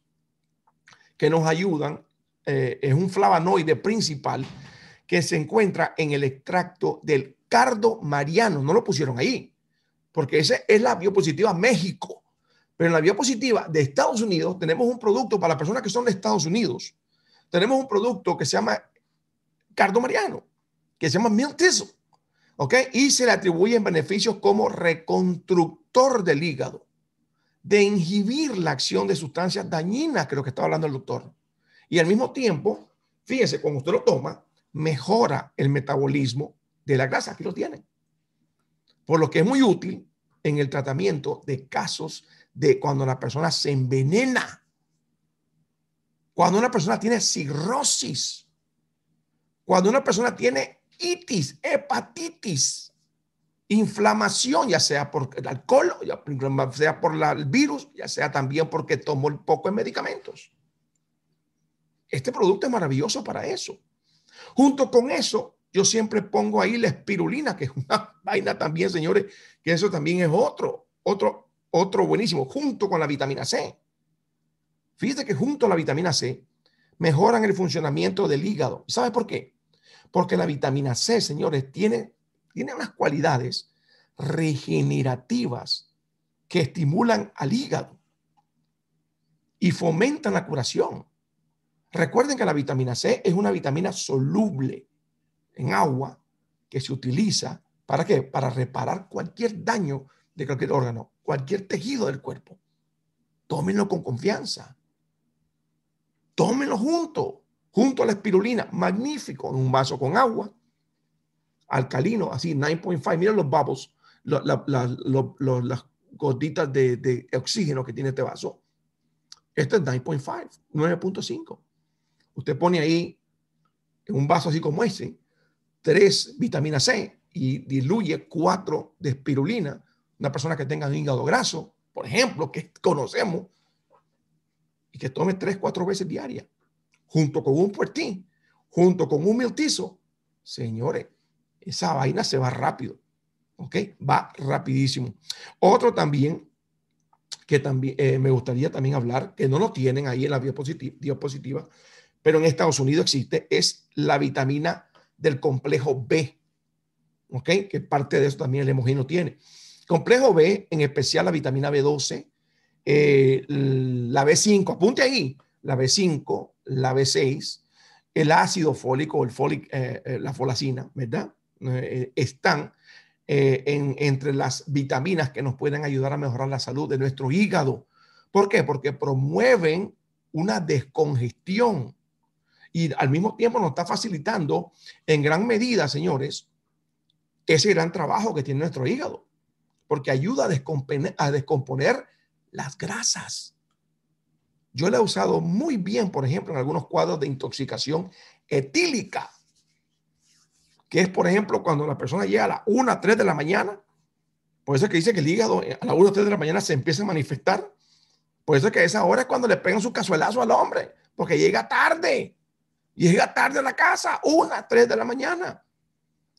que nos ayudan eh, es un flavonoide principal que se encuentra en el extracto del cardo mariano. No lo pusieron ahí, porque esa es la diapositiva México. Pero en la diapositiva de Estados Unidos tenemos un producto para las personas que son de Estados Unidos tenemos un producto que se llama cardo mariano, que se llama milk ¿ok? Y se le atribuyen beneficios como reconstructor del hígado, de inhibir la acción de sustancias dañinas, que lo que estaba hablando el doctor. Y al mismo tiempo, fíjese, cuando usted lo toma, mejora el metabolismo de la grasa, aquí lo tienen. Por lo que es muy útil en el tratamiento de casos de cuando la persona se envenena cuando una persona tiene cirrosis, cuando una persona tiene itis, hepatitis, inflamación, ya sea por el alcohol, ya sea por el virus, ya sea también porque tomó poco de medicamentos. Este producto es maravilloso para eso. Junto con eso, yo siempre pongo ahí la espirulina, que es una <laughs> vaina también, señores, que eso también es otro, otro, otro buenísimo, junto con la vitamina C. Fíjate que junto a la vitamina C mejoran el funcionamiento del hígado. ¿Sabe por qué? Porque la vitamina C, señores, tiene, tiene unas cualidades regenerativas que estimulan al hígado y fomentan la curación. Recuerden que la vitamina C es una vitamina soluble en agua que se utiliza para qué? Para reparar cualquier daño de cualquier órgano, cualquier tejido del cuerpo. Tómenlo con confianza. Tómenlo junto, junto a la espirulina. Magnífico, en un vaso con agua, alcalino, así 9.5. Miren los babos, las gotitas de, de oxígeno que tiene este vaso. Este es 9.5, 9.5. Usted pone ahí en un vaso así como ese, tres vitamina C y diluye cuatro de espirulina. Una persona que tenga un hígado graso, por ejemplo, que conocemos, y que tome tres, cuatro veces diaria, junto con un puertín, junto con un miltizo, señores, esa vaina se va rápido. ¿Ok? Va rapidísimo. Otro también que también eh, me gustaría también hablar, que no lo tienen ahí en la diapositiva, pero en Estados Unidos existe, es la vitamina del complejo B. ¿Ok? Que parte de eso también el hemogeno tiene. Complejo B, en especial la vitamina B12, eh, la B5, apunte ahí, la B5, la B6, el ácido fólico, el fólic, eh, la folacina, ¿verdad? están eh, en, entre las vitaminas que nos pueden ayudar a mejorar la salud de nuestro hígado. ¿Por qué? Porque promueven una descongestión y al mismo tiempo nos está facilitando en gran medida, señores, ese gran trabajo que tiene nuestro hígado, porque ayuda a descomponer, a las grasas. Yo la he usado muy bien, por ejemplo, en algunos cuadros de intoxicación etílica que es, por ejemplo, cuando la persona llega a las 1, 3 de la mañana. Por eso es que dice que el hígado eh, a las 1, 3 de la mañana se empieza a manifestar. Por eso es que esa hora es cuando le pegan su cazuelazo al hombre, porque llega tarde. Llega tarde a la casa, 1, 3 de la mañana.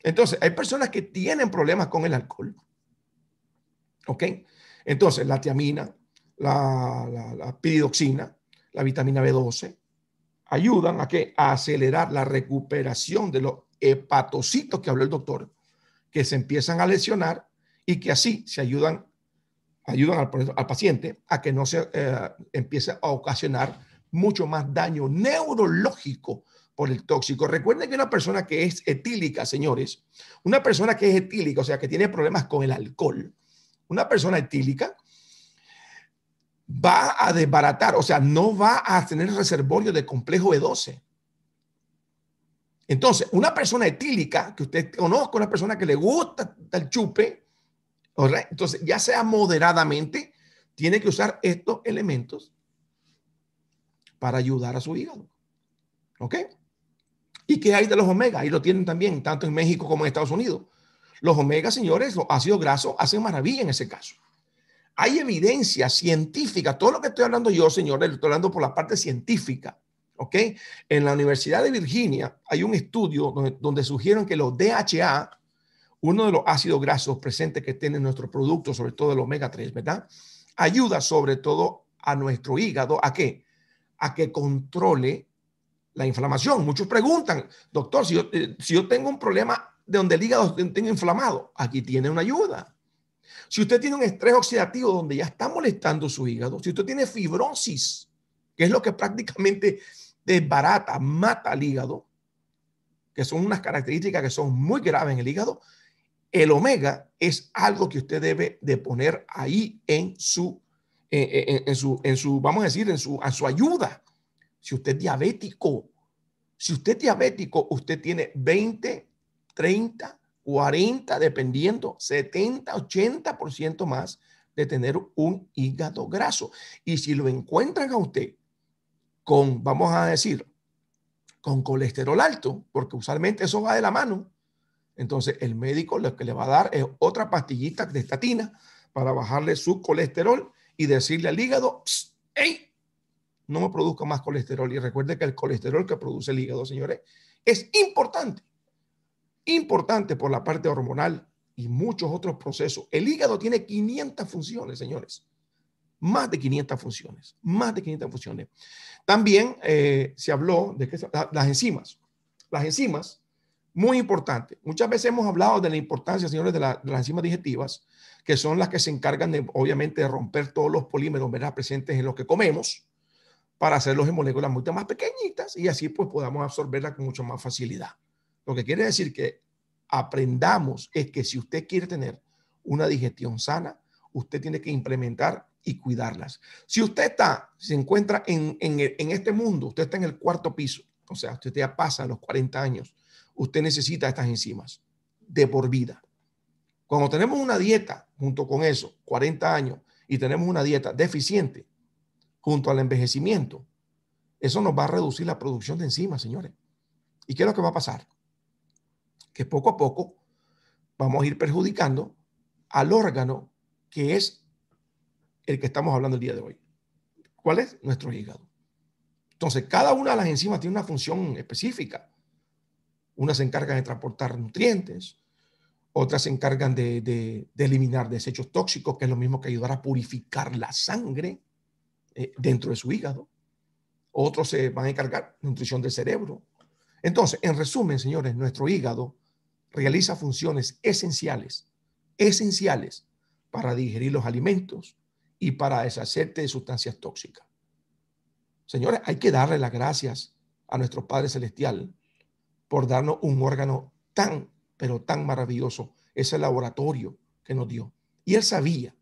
Entonces, hay personas que tienen problemas con el alcohol. ¿Ok? Entonces, la tiamina, la, la, la piridoxina, la vitamina B12, ayudan a, que, a acelerar la recuperación de los hepatocitos que habló el doctor, que se empiezan a lesionar y que así se ayudan, ayudan al, paciente a que no se eh, empiece a ocasionar mucho más daño neurológico por el tóxico. Recuerden que una persona que es etílica, señores, una persona que es etílica, o sea, que tiene problemas con el alcohol, una persona etílica va a desbaratar, o sea, no va a tener reservorio de complejo B12. Entonces, una persona etílica, que usted conozca, una persona que le gusta el chupe, entonces ya sea moderadamente, tiene que usar estos elementos para ayudar a su hígado. ¿Ok? ¿Y qué hay de los omega? Ahí lo tienen también, tanto en México como en Estados Unidos. Los omega, señores, los ácidos grasos hacen maravilla en ese caso. Hay evidencia científica, todo lo que estoy hablando yo, señores, estoy hablando por la parte científica ¿ok? En la Universidad de Virginia hay un estudio donde, sugieren que los DHA, uno de los ácidos grasos presentes que tienen nuestro producto, sobre todo el omega 3, ¿verdad? Ayuda sobre todo a nuestro hígado, ¿a qué? A que controle la inflamación. Muchos preguntan, doctor, si yo, eh, tengo un problema de donde el hígado tengo inflamado, aquí tiene una ayuda. Si usted tiene un estrés oxidativo donde ya está molestando su hígado, si usted tiene fibrosis, que es lo que prácticamente desbarata, mata al hígado, que son unas características que son muy graves en el hígado, el omega es algo que usted debe de poner ahí en su, en, su, en su, vamos a decir, en su, a su ayuda. Si usted es diabético, si usted es diabético, usted tiene 20, 30, 40, dependiendo, 70, 80% más de tener un hígado graso. Y si lo encuentran a usted con, vamos a decir, con colesterol alto, porque usualmente eso va de la mano. Entonces, el médico lo que le va a dar es otra pastillita de estatina para bajarle su colesterol y decirle al hígado, hey, no me produzca más colesterol. Y recuerde que el colesterol que produce el hígado, señores, es importante. Importante por la parte hormonal y muchos otros procesos. El hígado tiene 500 funciones, señores. Más de 500 funciones. Más de 500 funciones. También eh, se habló de que las enzimas. Las enzimas Muy importante. Muchas veces hemos hablado de la importancia, señores, de, las enzimas digestivas, que son las que se encargan de, obviamente, de romper todos los polímeros ¿verdad? presentes en lo que comemos para hacerlos en moléculas mucho más pequeñitas y así pues podamos absorberla con mucho más facilidad. Lo que quiere decir que aprendamos es que si usted quiere tener una digestión sana, usted tiene que implementar y cuidarlas. Si usted está, se encuentra en, en, este mundo, usted está en el cuarto piso, o sea, usted ya pasa los 40 años, usted necesita estas enzimas de por vida. Cuando tenemos una dieta junto con eso, 40 años, y tenemos una dieta deficiente junto al envejecimiento, eso nos va a reducir la producción de enzimas, señores. ¿Y qué es lo que va a pasar? Que poco a poco vamos a ir perjudicando al órgano que es el que estamos hablando el día de hoy. ¿Cuál es? Nuestro hígado. Entonces, cada una de las enzimas tiene una función específica. Unas se encargan de transportar nutrientes, otras se encargan de, eliminar desechos tóxicos, que es lo mismo que ayudar a purificar la sangre eh, dentro de su hígado. Otros se van a encargar de nutrición del cerebro. Entonces, en resumen, señores, nuestro hígado realiza funciones esenciales, esenciales para digerir los alimentos, y para deshacerte de sustancias tóxicas. Señores, hay que darle las gracias a nuestro Padre Celestial por darnos un órgano tan, pero tan maravilloso, ese laboratorio que nos dio. Y Él sabía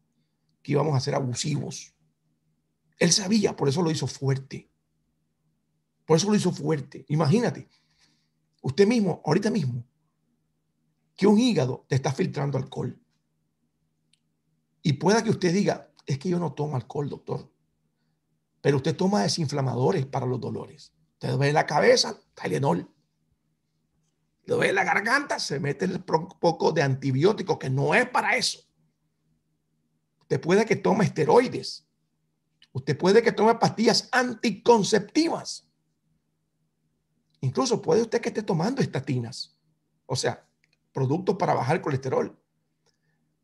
que íbamos a ser abusivos. Él sabía, por eso lo hizo fuerte. Por eso lo hizo fuerte. Imagínate, usted mismo, ahorita mismo, que un hígado te está filtrando alcohol. Y pueda que usted diga, es que yo no tomo alcohol, doctor. Pero usted toma desinflamadores para los dolores. Usted duele la cabeza, Tylenol. Le duele la garganta, se mete un poco de antibiótico que no es para eso. Usted puede que tome esteroides. Usted puede que tome pastillas anticonceptivas. Incluso puede usted que esté tomando estatinas. O sea, productos para bajar el colesterol.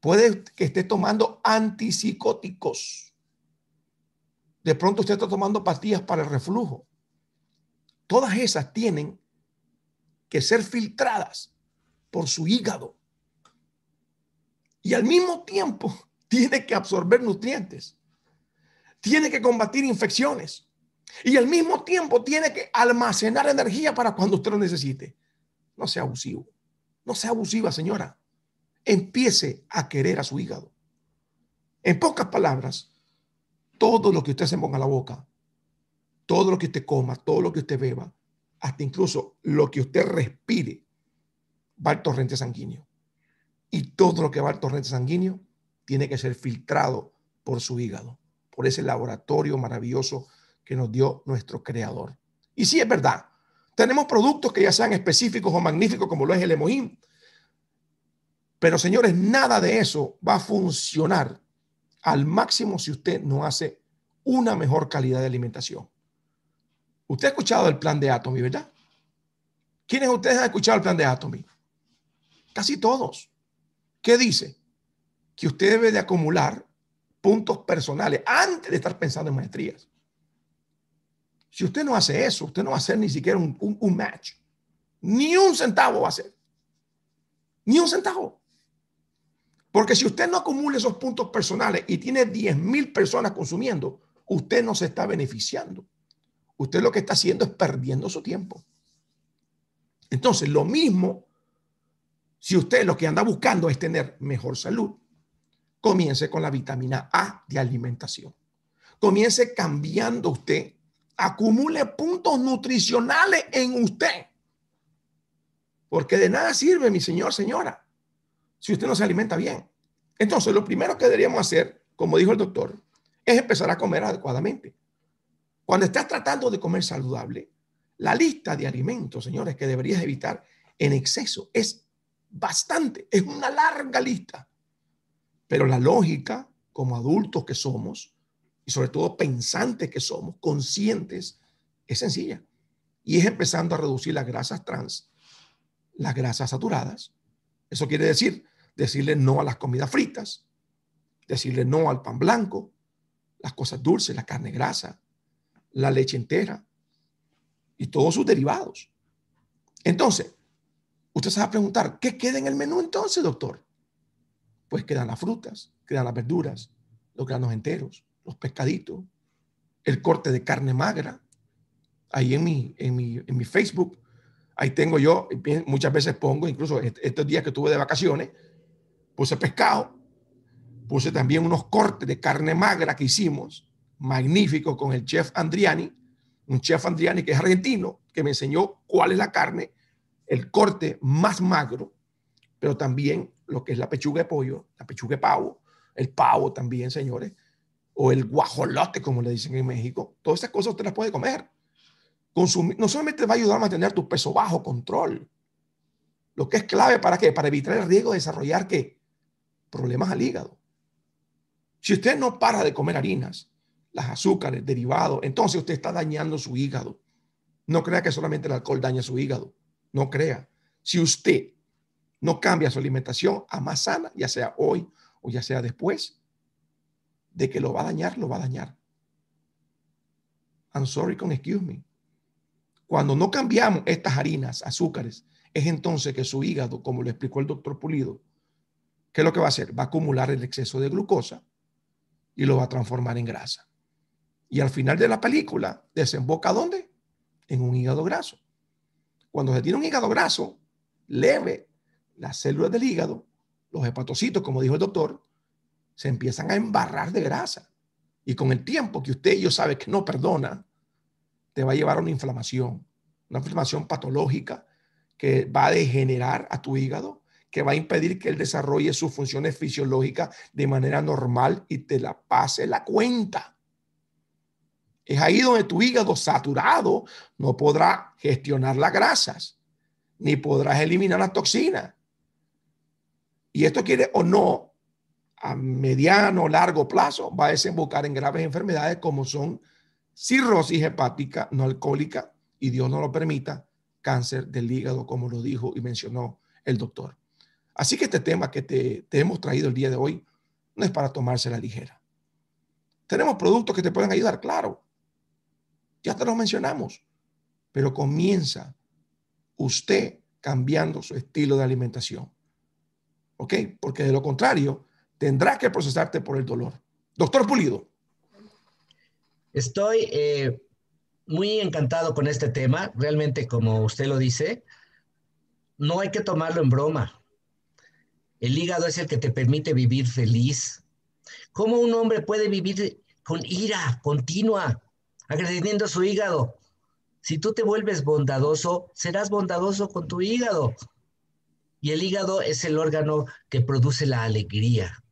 Puede que esté tomando antipsicóticos. De pronto usted está tomando pastillas para el reflujo. Todas esas tienen que ser filtradas por su hígado. Y al mismo tiempo <laughs> tiene que absorber nutrientes. Tiene que combatir infecciones. Y al mismo tiempo tiene que almacenar energía para cuando usted lo necesite. No sea abusivo. No sea abusiva, señora empiece a querer a su hígado. En pocas palabras, todo lo que usted se ponga a la boca, todo lo que usted coma, todo lo que usted beba, hasta incluso lo que usted respire, va al torrente sanguíneo. Y todo lo que va al torrente sanguíneo tiene que ser filtrado por su hígado, por ese laboratorio maravilloso que nos dio nuestro creador. Y sí es verdad, tenemos productos que ya sean específicos o magníficos como lo es el hemoín, pero señores, nada de eso va a funcionar al máximo si usted no hace una mejor calidad de alimentación. Usted ha escuchado el plan de Atomy, ¿verdad? ¿Quiénes de ustedes han escuchado el plan de Atomy? Casi todos. ¿Qué dice? Que usted debe de acumular puntos personales antes de estar pensando en maestrías. Si usted no hace eso, usted no va a hacer ni siquiera un, un match. Ni un centavo va a hacer. Ni un centavo. Porque si usted no acumula esos puntos personales y tiene 10 mil personas consumiendo, usted no se está beneficiando. Usted lo que está haciendo es perdiendo su tiempo. Entonces, lo mismo, si usted lo que anda buscando es tener mejor salud, comience con la vitamina A de alimentación. Comience cambiando usted. Acumule puntos nutricionales en usted. Porque de nada sirve, mi señor, señora, si usted no se alimenta bien. Entonces, lo primero que deberíamos hacer, como dijo el doctor, es empezar a comer adecuadamente. Cuando estás tratando de comer saludable, la lista de alimentos, señores, que deberías evitar en exceso es bastante, es una larga lista. Pero la lógica, como adultos que somos, y sobre todo pensantes que somos, conscientes, es sencilla. Y es empezando a reducir las grasas trans, las grasas saturadas. Eso quiere decir decirle no a las comidas fritas, decirle no al pan blanco, las cosas dulces, la carne grasa, la leche entera y todos sus derivados. Entonces, Usted se va a preguntar, ¿qué queda en el menú entonces, doctor? Pues quedan las frutas, quedan las verduras, los granos enteros, los pescaditos, el corte de carne magra. Ahí en mi, en mi, en mi Facebook, ahí tengo yo, muchas veces pongo, incluso estos días que tuve de vacaciones, puse pescado, puse también unos cortes de carne magra que hicimos, magnífico, con el chef Andriani, un chef Andriani que es argentino, que me enseñó cuál es la carne, el corte más magro, pero también lo que es la pechuga de pollo, la pechuga de pavo, el pavo también, señores, o el guajolote, como le dicen en México. Todas esas cosas usted las puede comer. Consumir, no solamente va a ayudar a mantener tu peso bajo control, lo que es clave para qué? Para evitar el riesgo de desarrollar qué? Problemas al hígado. Si usted no para de comer harinas, las azúcares, derivados, entonces usted está dañando su hígado. No crea que solamente el alcohol daña su hígado. No crea. Si usted no cambia su alimentación a más sana, ya sea hoy o ya sea después, de que lo va a dañar, lo va a dañar. I'm sorry con excuse me. Cuando no cambiamos estas harinas, azúcares, es entonces que su hígado, como lo explicó el doctor Pulido, ¿qué es lo que va a hacer? Va a acumular el exceso de glucosa y lo va a transformar en grasa. Y al final de la película, desemboca ¿dónde? En un hígado graso. Cuando se tiene un hígado graso, leve, las células del hígado, los hepatocitos, como dijo el doctor, se empiezan a embarrar de grasa. Y con el tiempo que usted y yo sabe que no perdona, te va a llevar a una inflamación, una inflamación patológica que va a degenerar a tu hígado, que va a impedir que él desarrolle sus funciones fisiológicas de manera normal y te la pase la cuenta. Es ahí donde tu hígado saturado no podrá gestionar las grasas, ni podrás eliminar las toxinas. Y esto quiere o no a mediano o largo plazo va a desembocar en graves enfermedades como son cirrosis hepática no alcohólica y Dios no lo permita, cáncer del hígado, como lo dijo y mencionó el doctor. Así que este tema que te, hemos traído el día de hoy no es para tomarse la ligera. Tenemos productos que te pueden ayudar, claro. Ya te los mencionamos, pero comienza usted cambiando su estilo de alimentación. ¿Ok? Porque de lo contrario, tendrá que procesarte por el dolor. Doctor Pulido. Estoy eh, muy encantado con este tema. Realmente, como usted lo dice, no hay que tomarlo en broma. El hígado es el que te permite vivir feliz. ¿Cómo un hombre puede vivir con ira continua, agrediendo su hígado? Si tú te vuelves bondadoso, serás bondadoso con tu hígado. Y el hígado es el órgano que produce la alegría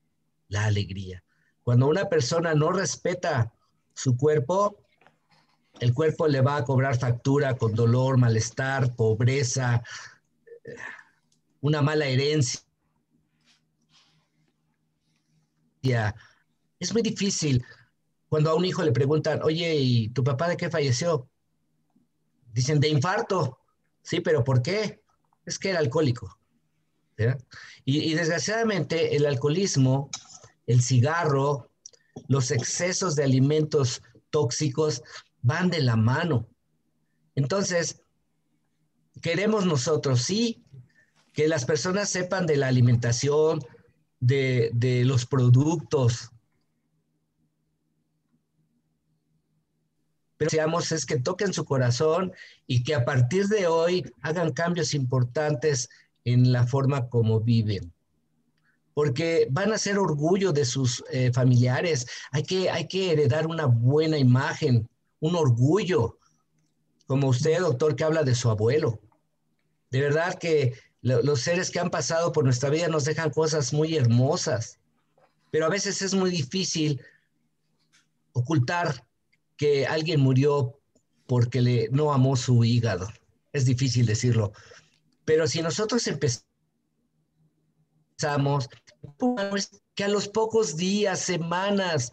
la alegría. Cuando una persona no respeta su cuerpo, el cuerpo le va a cobrar factura con dolor, malestar, pobreza, una mala herencia. Es muy difícil cuando a un hijo le preguntan, oye, ¿y tu papá de qué falleció? Dicen, de infarto. Sí, pero ¿por qué? Es que era alcohólico. y desgraciadamente el alcoholismo el cigarro, los excesos de alimentos tóxicos van de la mano. Entonces, queremos nosotros, sí, que las personas sepan de la alimentación, de, los productos. Pero deseamos es que toquen su corazón y que a partir de hoy hagan cambios importantes en la forma como viven porque van a ser orgullo de sus eh, familiares. Hay que, hay que heredar una buena imagen, un orgullo, como usted, doctor, que habla de su abuelo. De verdad que los seres que han pasado por nuestra vida nos dejan cosas muy hermosas, pero a veces es muy difícil ocultar que alguien murió porque le, no amó su hígado. Es difícil decirlo. Pero si nosotros empezamos que a los pocos días, semanas,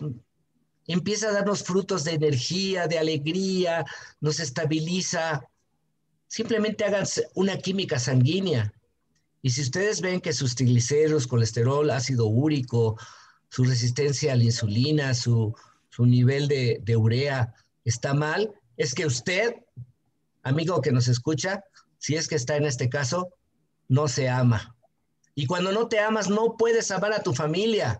empieza a darnos frutos de energía, de alegría, nos estabiliza. Simplemente hagan una química sanguínea. Y si ustedes ven que sus triglicéridos, colesterol, ácido úrico, su resistencia a la insulina, su, su nivel de, urea está mal, es que usted, amigo que nos escucha, si es que está en este caso, no se ama. Y cuando no te amas, no puedes amar a tu familia.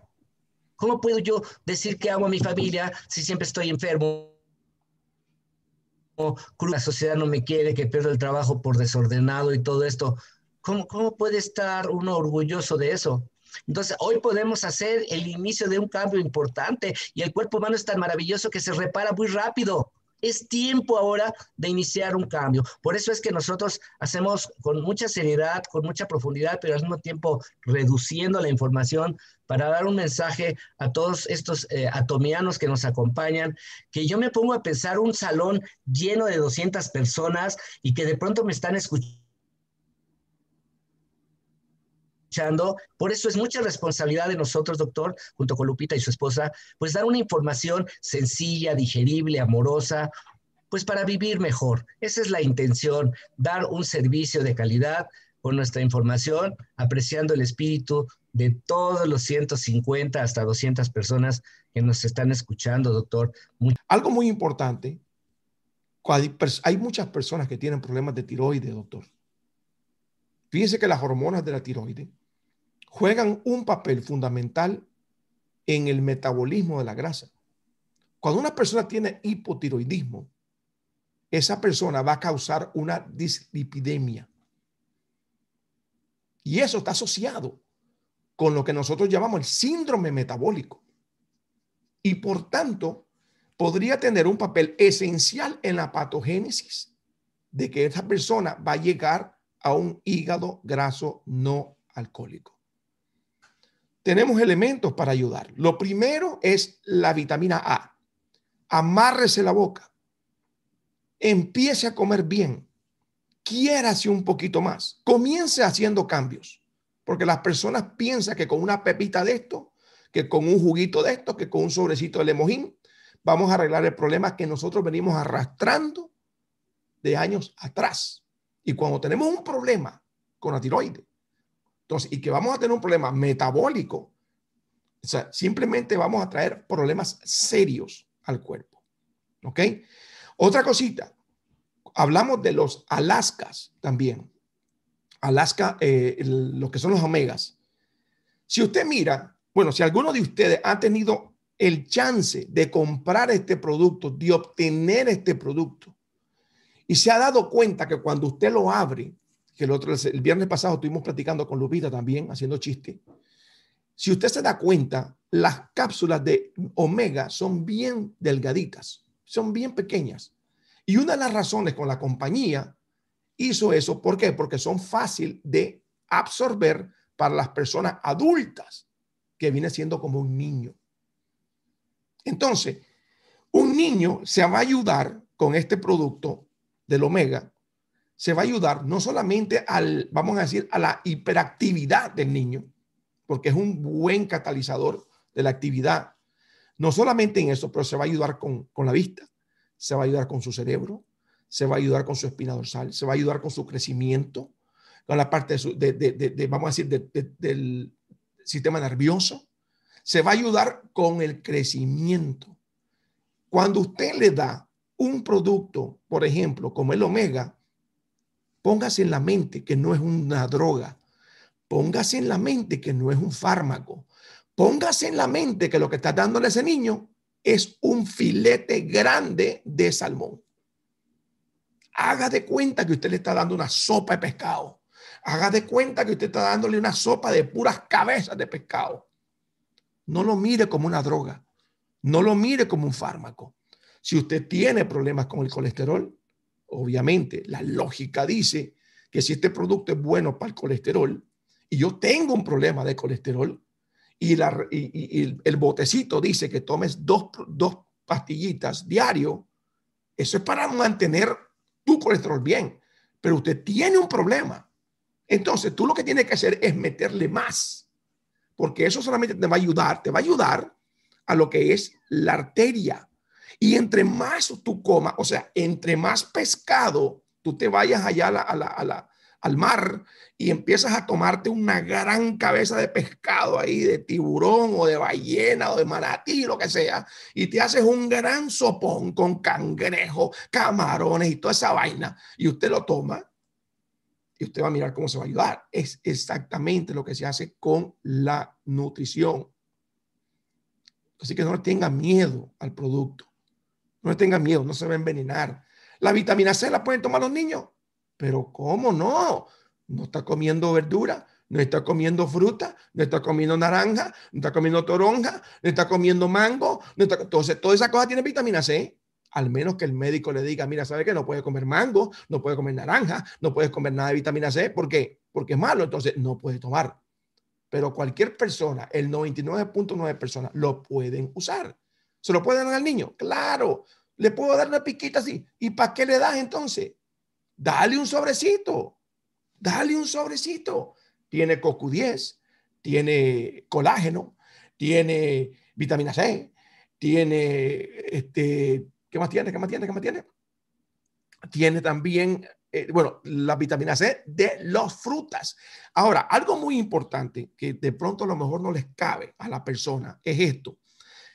¿Cómo puedo yo decir que amo a mi familia si siempre estoy enfermo? La sociedad no me quiere, que pierdo el trabajo por desordenado y todo esto. ¿Cómo, cómo puede estar uno orgulloso de eso? Entonces, hoy podemos hacer el inicio de un cambio importante y el cuerpo humano es tan maravilloso que se repara muy rápido. Es tiempo ahora de iniciar un cambio. Por eso es que nosotros hacemos con mucha seriedad, con mucha profundidad, pero al mismo tiempo reduciendo la información para dar un mensaje a todos estos eh, atomianos que nos acompañan, que yo me pongo a pensar un salón lleno de 200 personas y que de pronto me están escuchando por eso es mucha responsabilidad de nosotros, doctor, junto con Lupita y su esposa, pues dar una información sencilla, digerible, amorosa, pues para vivir mejor. Esa es la intención, dar un servicio de calidad con nuestra información, apreciando el espíritu de todos los 150 hasta 200 personas que nos están escuchando, doctor. Algo muy importante, hay muchas personas que tienen problemas de tiroides, doctor. Fíjense que las hormonas de la tiroides juegan un papel fundamental en el metabolismo de la grasa. Cuando una persona tiene hipotiroidismo, esa persona va a causar una dislipidemia. Y eso está asociado con lo que nosotros llamamos el síndrome metabólico. Y por tanto, podría tener un papel esencial en la patogénesis de que esa persona va a llegar a un hígado graso no alcohólico tenemos elementos para ayudar. Lo primero es la vitamina A. Amárrese la boca. Empiece a comer bien. Quiérase un poquito más. Comience haciendo cambios. Porque las personas piensan que con una pepita de esto, que con un juguito de esto, que con un sobrecito de lemojín, vamos a arreglar el problema que nosotros venimos arrastrando de años atrás. Y cuando tenemos un problema con la tiroides, entonces, y que vamos a tener un problema metabólico, o sea, simplemente vamos a traer problemas serios al cuerpo. ¿Ok? Otra cosita, hablamos de los Alaskas también. Alaska, eh, lo que son los omegas. Si usted mira, bueno, si alguno de ustedes ha tenido el chance de comprar este producto, de obtener este producto, y se ha dado cuenta que cuando usted lo abre, que el, otro, el viernes pasado estuvimos platicando con Lupita también, haciendo chiste. Si usted se da cuenta, las cápsulas de omega son bien delgaditas, son bien pequeñas. Y una de las razones con la compañía hizo eso, ¿por qué? Porque son fácil de absorber para las personas adultas, que viene siendo como un niño. Entonces, un niño se va a ayudar con este producto del omega se va a ayudar no solamente al, vamos a decir, a la hiperactividad del niño, porque es un buen catalizador de la actividad. No solamente en eso, pero se va a ayudar con, la vista, se va a ayudar con su cerebro, se va a ayudar con su espina dorsal, se va a ayudar con su crecimiento, con la parte de, vamos a decir, del sistema nervioso, se va a ayudar con el crecimiento. Cuando usted le da un producto, por ejemplo, como el omega, Póngase en la mente que no es una droga. Póngase en la mente que no es un fármaco. Póngase en la mente que lo que está dándole a ese niño es un filete grande de salmón. Haga de cuenta que usted le está dando una sopa de pescado. Haga de cuenta que usted está dándole una sopa de puras cabezas de pescado. No lo mire como una droga. No lo mire como un fármaco. Si usted tiene problemas con el colesterol, obviamente, la lógica dice que si este producto es bueno para el colesterol y yo tengo un problema de colesterol y, el botecito dice que tomes dos, dos pastillitas diario, eso es para mantener tu colesterol bien, pero usted tiene un problema. Entonces, tú lo que tienes que hacer es meterle más, porque eso solamente te va a ayudar, te va a ayudar a lo que es la arteria, y entre más tú comas, o sea, entre más pescado tú te vayas allá al mar y empiezas a tomarte una gran cabeza de pescado ahí, de tiburón o de ballena o de manatí, lo que sea, y te haces un gran sopón con cangrejo, camarones y toda esa vaina, y usted lo toma, y usted va a mirar cómo se va a ayudar. Es exactamente lo que se hace con la nutrición. Así que no le tenga miedo al producto. No le tenga miedo, no se va a envenenar. La vitamina C la pueden tomar los niños, pero ¿cómo no? No está comiendo verdura, no está comiendo fruta, no está comiendo naranja, no está comiendo toronja, no está comiendo mango. No está... Entonces, toda esa cosa tiene vitamina C. Al menos que el médico le diga, mira, ¿sabe qué? No puede comer mango, no puede comer naranja, no puede comer nada de vitamina C. ¿Por qué? Porque es malo, entonces no puede tomar. Pero cualquier persona, el 99.9 personas, lo pueden usar. ¿Se lo pueden dar al niño? Claro. Le puedo dar una piquita así. ¿Y para qué le das entonces? Dale un sobrecito. Dale un sobrecito. Tiene CoQ10, tiene colágeno, tiene vitamina C, tiene este, ¿Qué más tiene? ¿Qué más tiene? ¿Qué más tiene? Tiene también, eh, bueno, la vitamina C de las frutas. Ahora, algo muy importante que de pronto a lo mejor no les cabe a la persona es esto.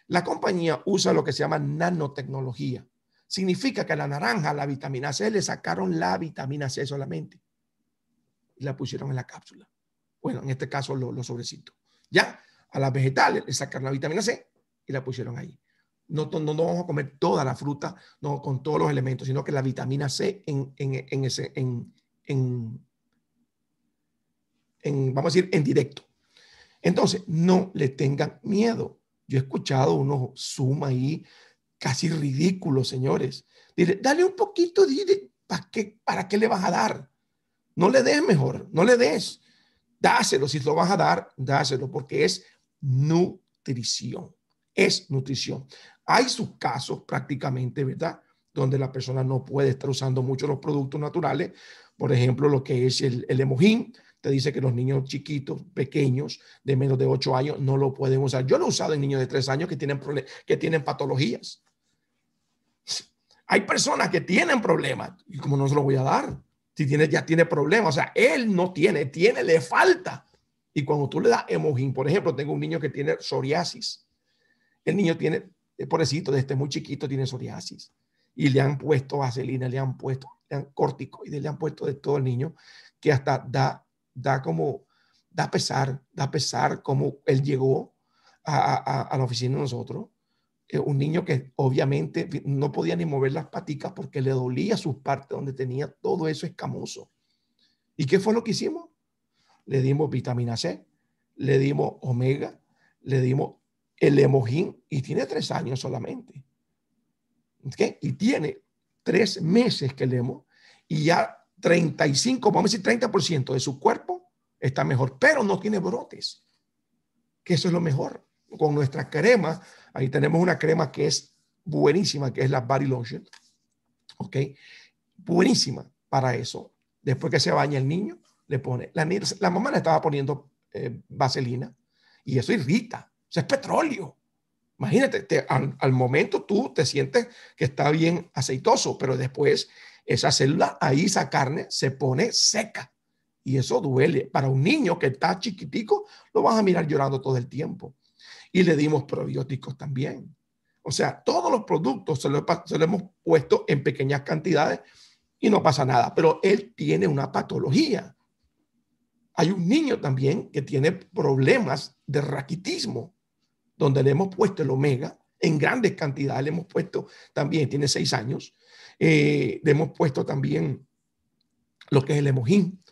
La compañía usa lo que se llama nanotecnología. Significa que a la naranja, la vitamina C, le sacaron la vitamina C solamente y la pusieron en la cápsula. Bueno, en este caso los lo sobrecitos. Ya, a las vegetales le sacaron la vitamina C y la pusieron ahí no, vamos a comer toda la fruta no, con todos los elementos, sino que la vitamina C en, vamos a decir, en directo. Entonces, no le tengan miedo. Yo he escuchado unos Zoom ahí casi ridículos, señores. Dile, dale un poquito, de, ¿para qué, ¿para qué le vas a dar? No le des mejor, no le des. Dáselo, si lo vas a dar, dáselo, porque es nutrición. Es nutrición. Hay sus casos prácticamente, ¿verdad? Donde la persona no puede estar usando mucho los productos naturales. Por ejemplo, lo que es el, el emojín. Te dice que los niños chiquitos, pequeños, de menos de 8 años, no lo pueden usar. Yo lo he usado en niños de 3 años que tienen, que tienen patologías. Hay personas que tienen problemas. ¿Y cómo no se lo voy a dar? Si tiene, ya tiene problemas. O sea, él no tiene, tiene, le falta. Y cuando tú le das emojín, por ejemplo, tengo un niño que tiene psoriasis. El niño tiene el pobrecito, desde muy chiquito tiene psoriasis y le han puesto vaselina, le han puesto le han corticoides, le han puesto de todo el niño, que hasta da, da como, da pesar, da pesar como él llegó a, la oficina de nosotros. Eh, un niño que obviamente no podía ni mover las paticas porque le dolía sus partes donde tenía todo eso escamoso. ¿Y qué fue lo que hicimos? Le dimos vitamina C, le dimos omega, le dimos el emojín y tiene tres años solamente. ¿Okay? Y tiene tres meses que lemo y ya 35, vamos a decir 30% de su cuerpo está mejor, pero no tiene brotes, que eso es lo mejor. Con nuestra crema, ahí tenemos una crema que es buenísima, que es la Body Lotion. ¿Ok? Buenísima para eso. Después que se baña el niño, le pone, la, la mamá le estaba poniendo eh, vaselina y eso irrita es petróleo. Imagínate, al, momento tú te sientes que está bien aceitoso, pero después esa célula, ahí esa carne se pone seca. Y eso duele. Para un niño que está chiquitico, lo vas a mirar llorando todo el tiempo. Y le dimos probióticos también. O sea, todos los productos se los, lo hemos puesto en pequeñas cantidades y no pasa nada. Pero él tiene una patología. Hay un niño también que tiene problemas de raquitismo donde le hemos puesto el omega en grandes cantidades, le hemos puesto también, tiene seis años, eh, le hemos puesto también lo que es el emojín.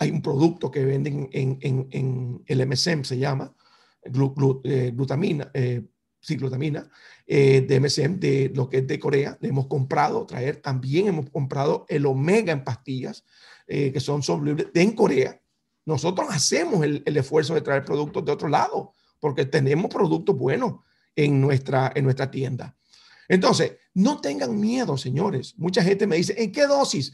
Hay un producto que venden en, en, el MSM, se llama eh, glutamina, eh, sí, glutamina, de MSM, de lo que es de Corea. Le hemos comprado, traer, también hemos comprado el omega en pastillas, que son solubles en Corea. Nosotros hacemos el, el esfuerzo de traer productos de otro lado porque tenemos productos buenos en nuestra, en nuestra tienda. Entonces, no tengan miedo, señores. Mucha gente me dice, ¿en qué dosis?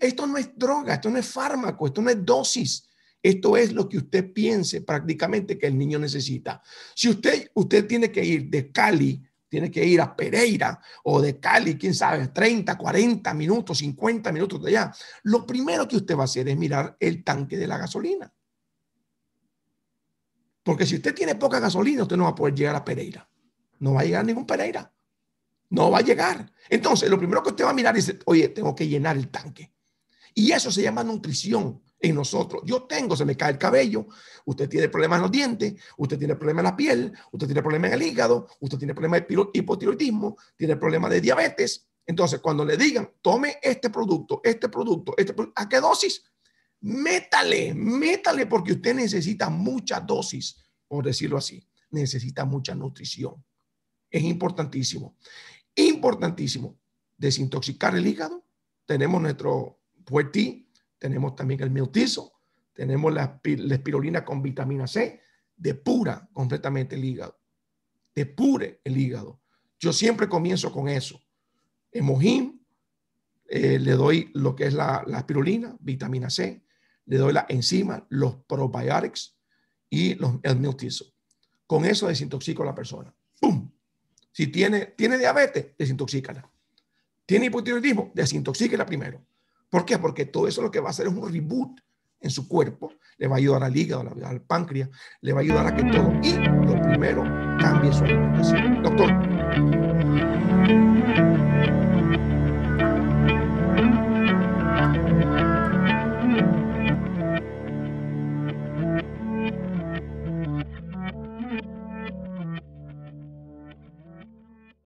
Esto no es droga, esto no es fármaco, esto no es dosis. Esto es lo que usted piense prácticamente que el niño necesita. Si usted, usted tiene que ir de Cali, tiene que ir a Pereira o de Cali, quién sabe, 30, 40 minutos, 50 minutos de allá, lo primero que usted va a hacer es mirar el tanque de la gasolina. Porque si usted tiene poca gasolina, usted no va a poder llegar a Pereira. No va a llegar a ningún Pereira. No va a llegar. Entonces, lo primero que usted va a mirar es, oye, tengo que llenar el tanque. Y eso se llama nutrición en nosotros. Yo tengo, se me cae el cabello, usted tiene problemas en los dientes, usted tiene problemas en la piel, usted tiene problemas en el hígado, usted tiene problemas de hipotiroidismo, tiene problemas de diabetes. Entonces, cuando le digan, tome este producto, este producto, este ¿a qué dosis? Métale, métale porque usted necesita mucha dosis, por decirlo así. Necesita mucha nutrición. Es importantísimo. Importantísimo. Desintoxicar el hígado. Tenemos nuestro puertí, tenemos también el miltizo, tenemos la, espirulina con vitamina C, depura completamente el hígado, depure el hígado. Yo siempre comienzo con eso. Emojín, eh, le doy lo que es la, la, espirulina, vitamina C, le doy la enzima, los probiotics y los, el miltizo. Con eso desintoxico a la persona. Si tiene, tiene diabetes, desintoxícala. Tiene hipotiroidismo, desintoxíquela primero. ¿Por qué? Porque todo eso lo que va a hacer es un reboot en su cuerpo. Le va a ayudar al hígado, al páncreas, le va a ayudar a que todo. Y lo primero, cambie su alimentación. Doctor.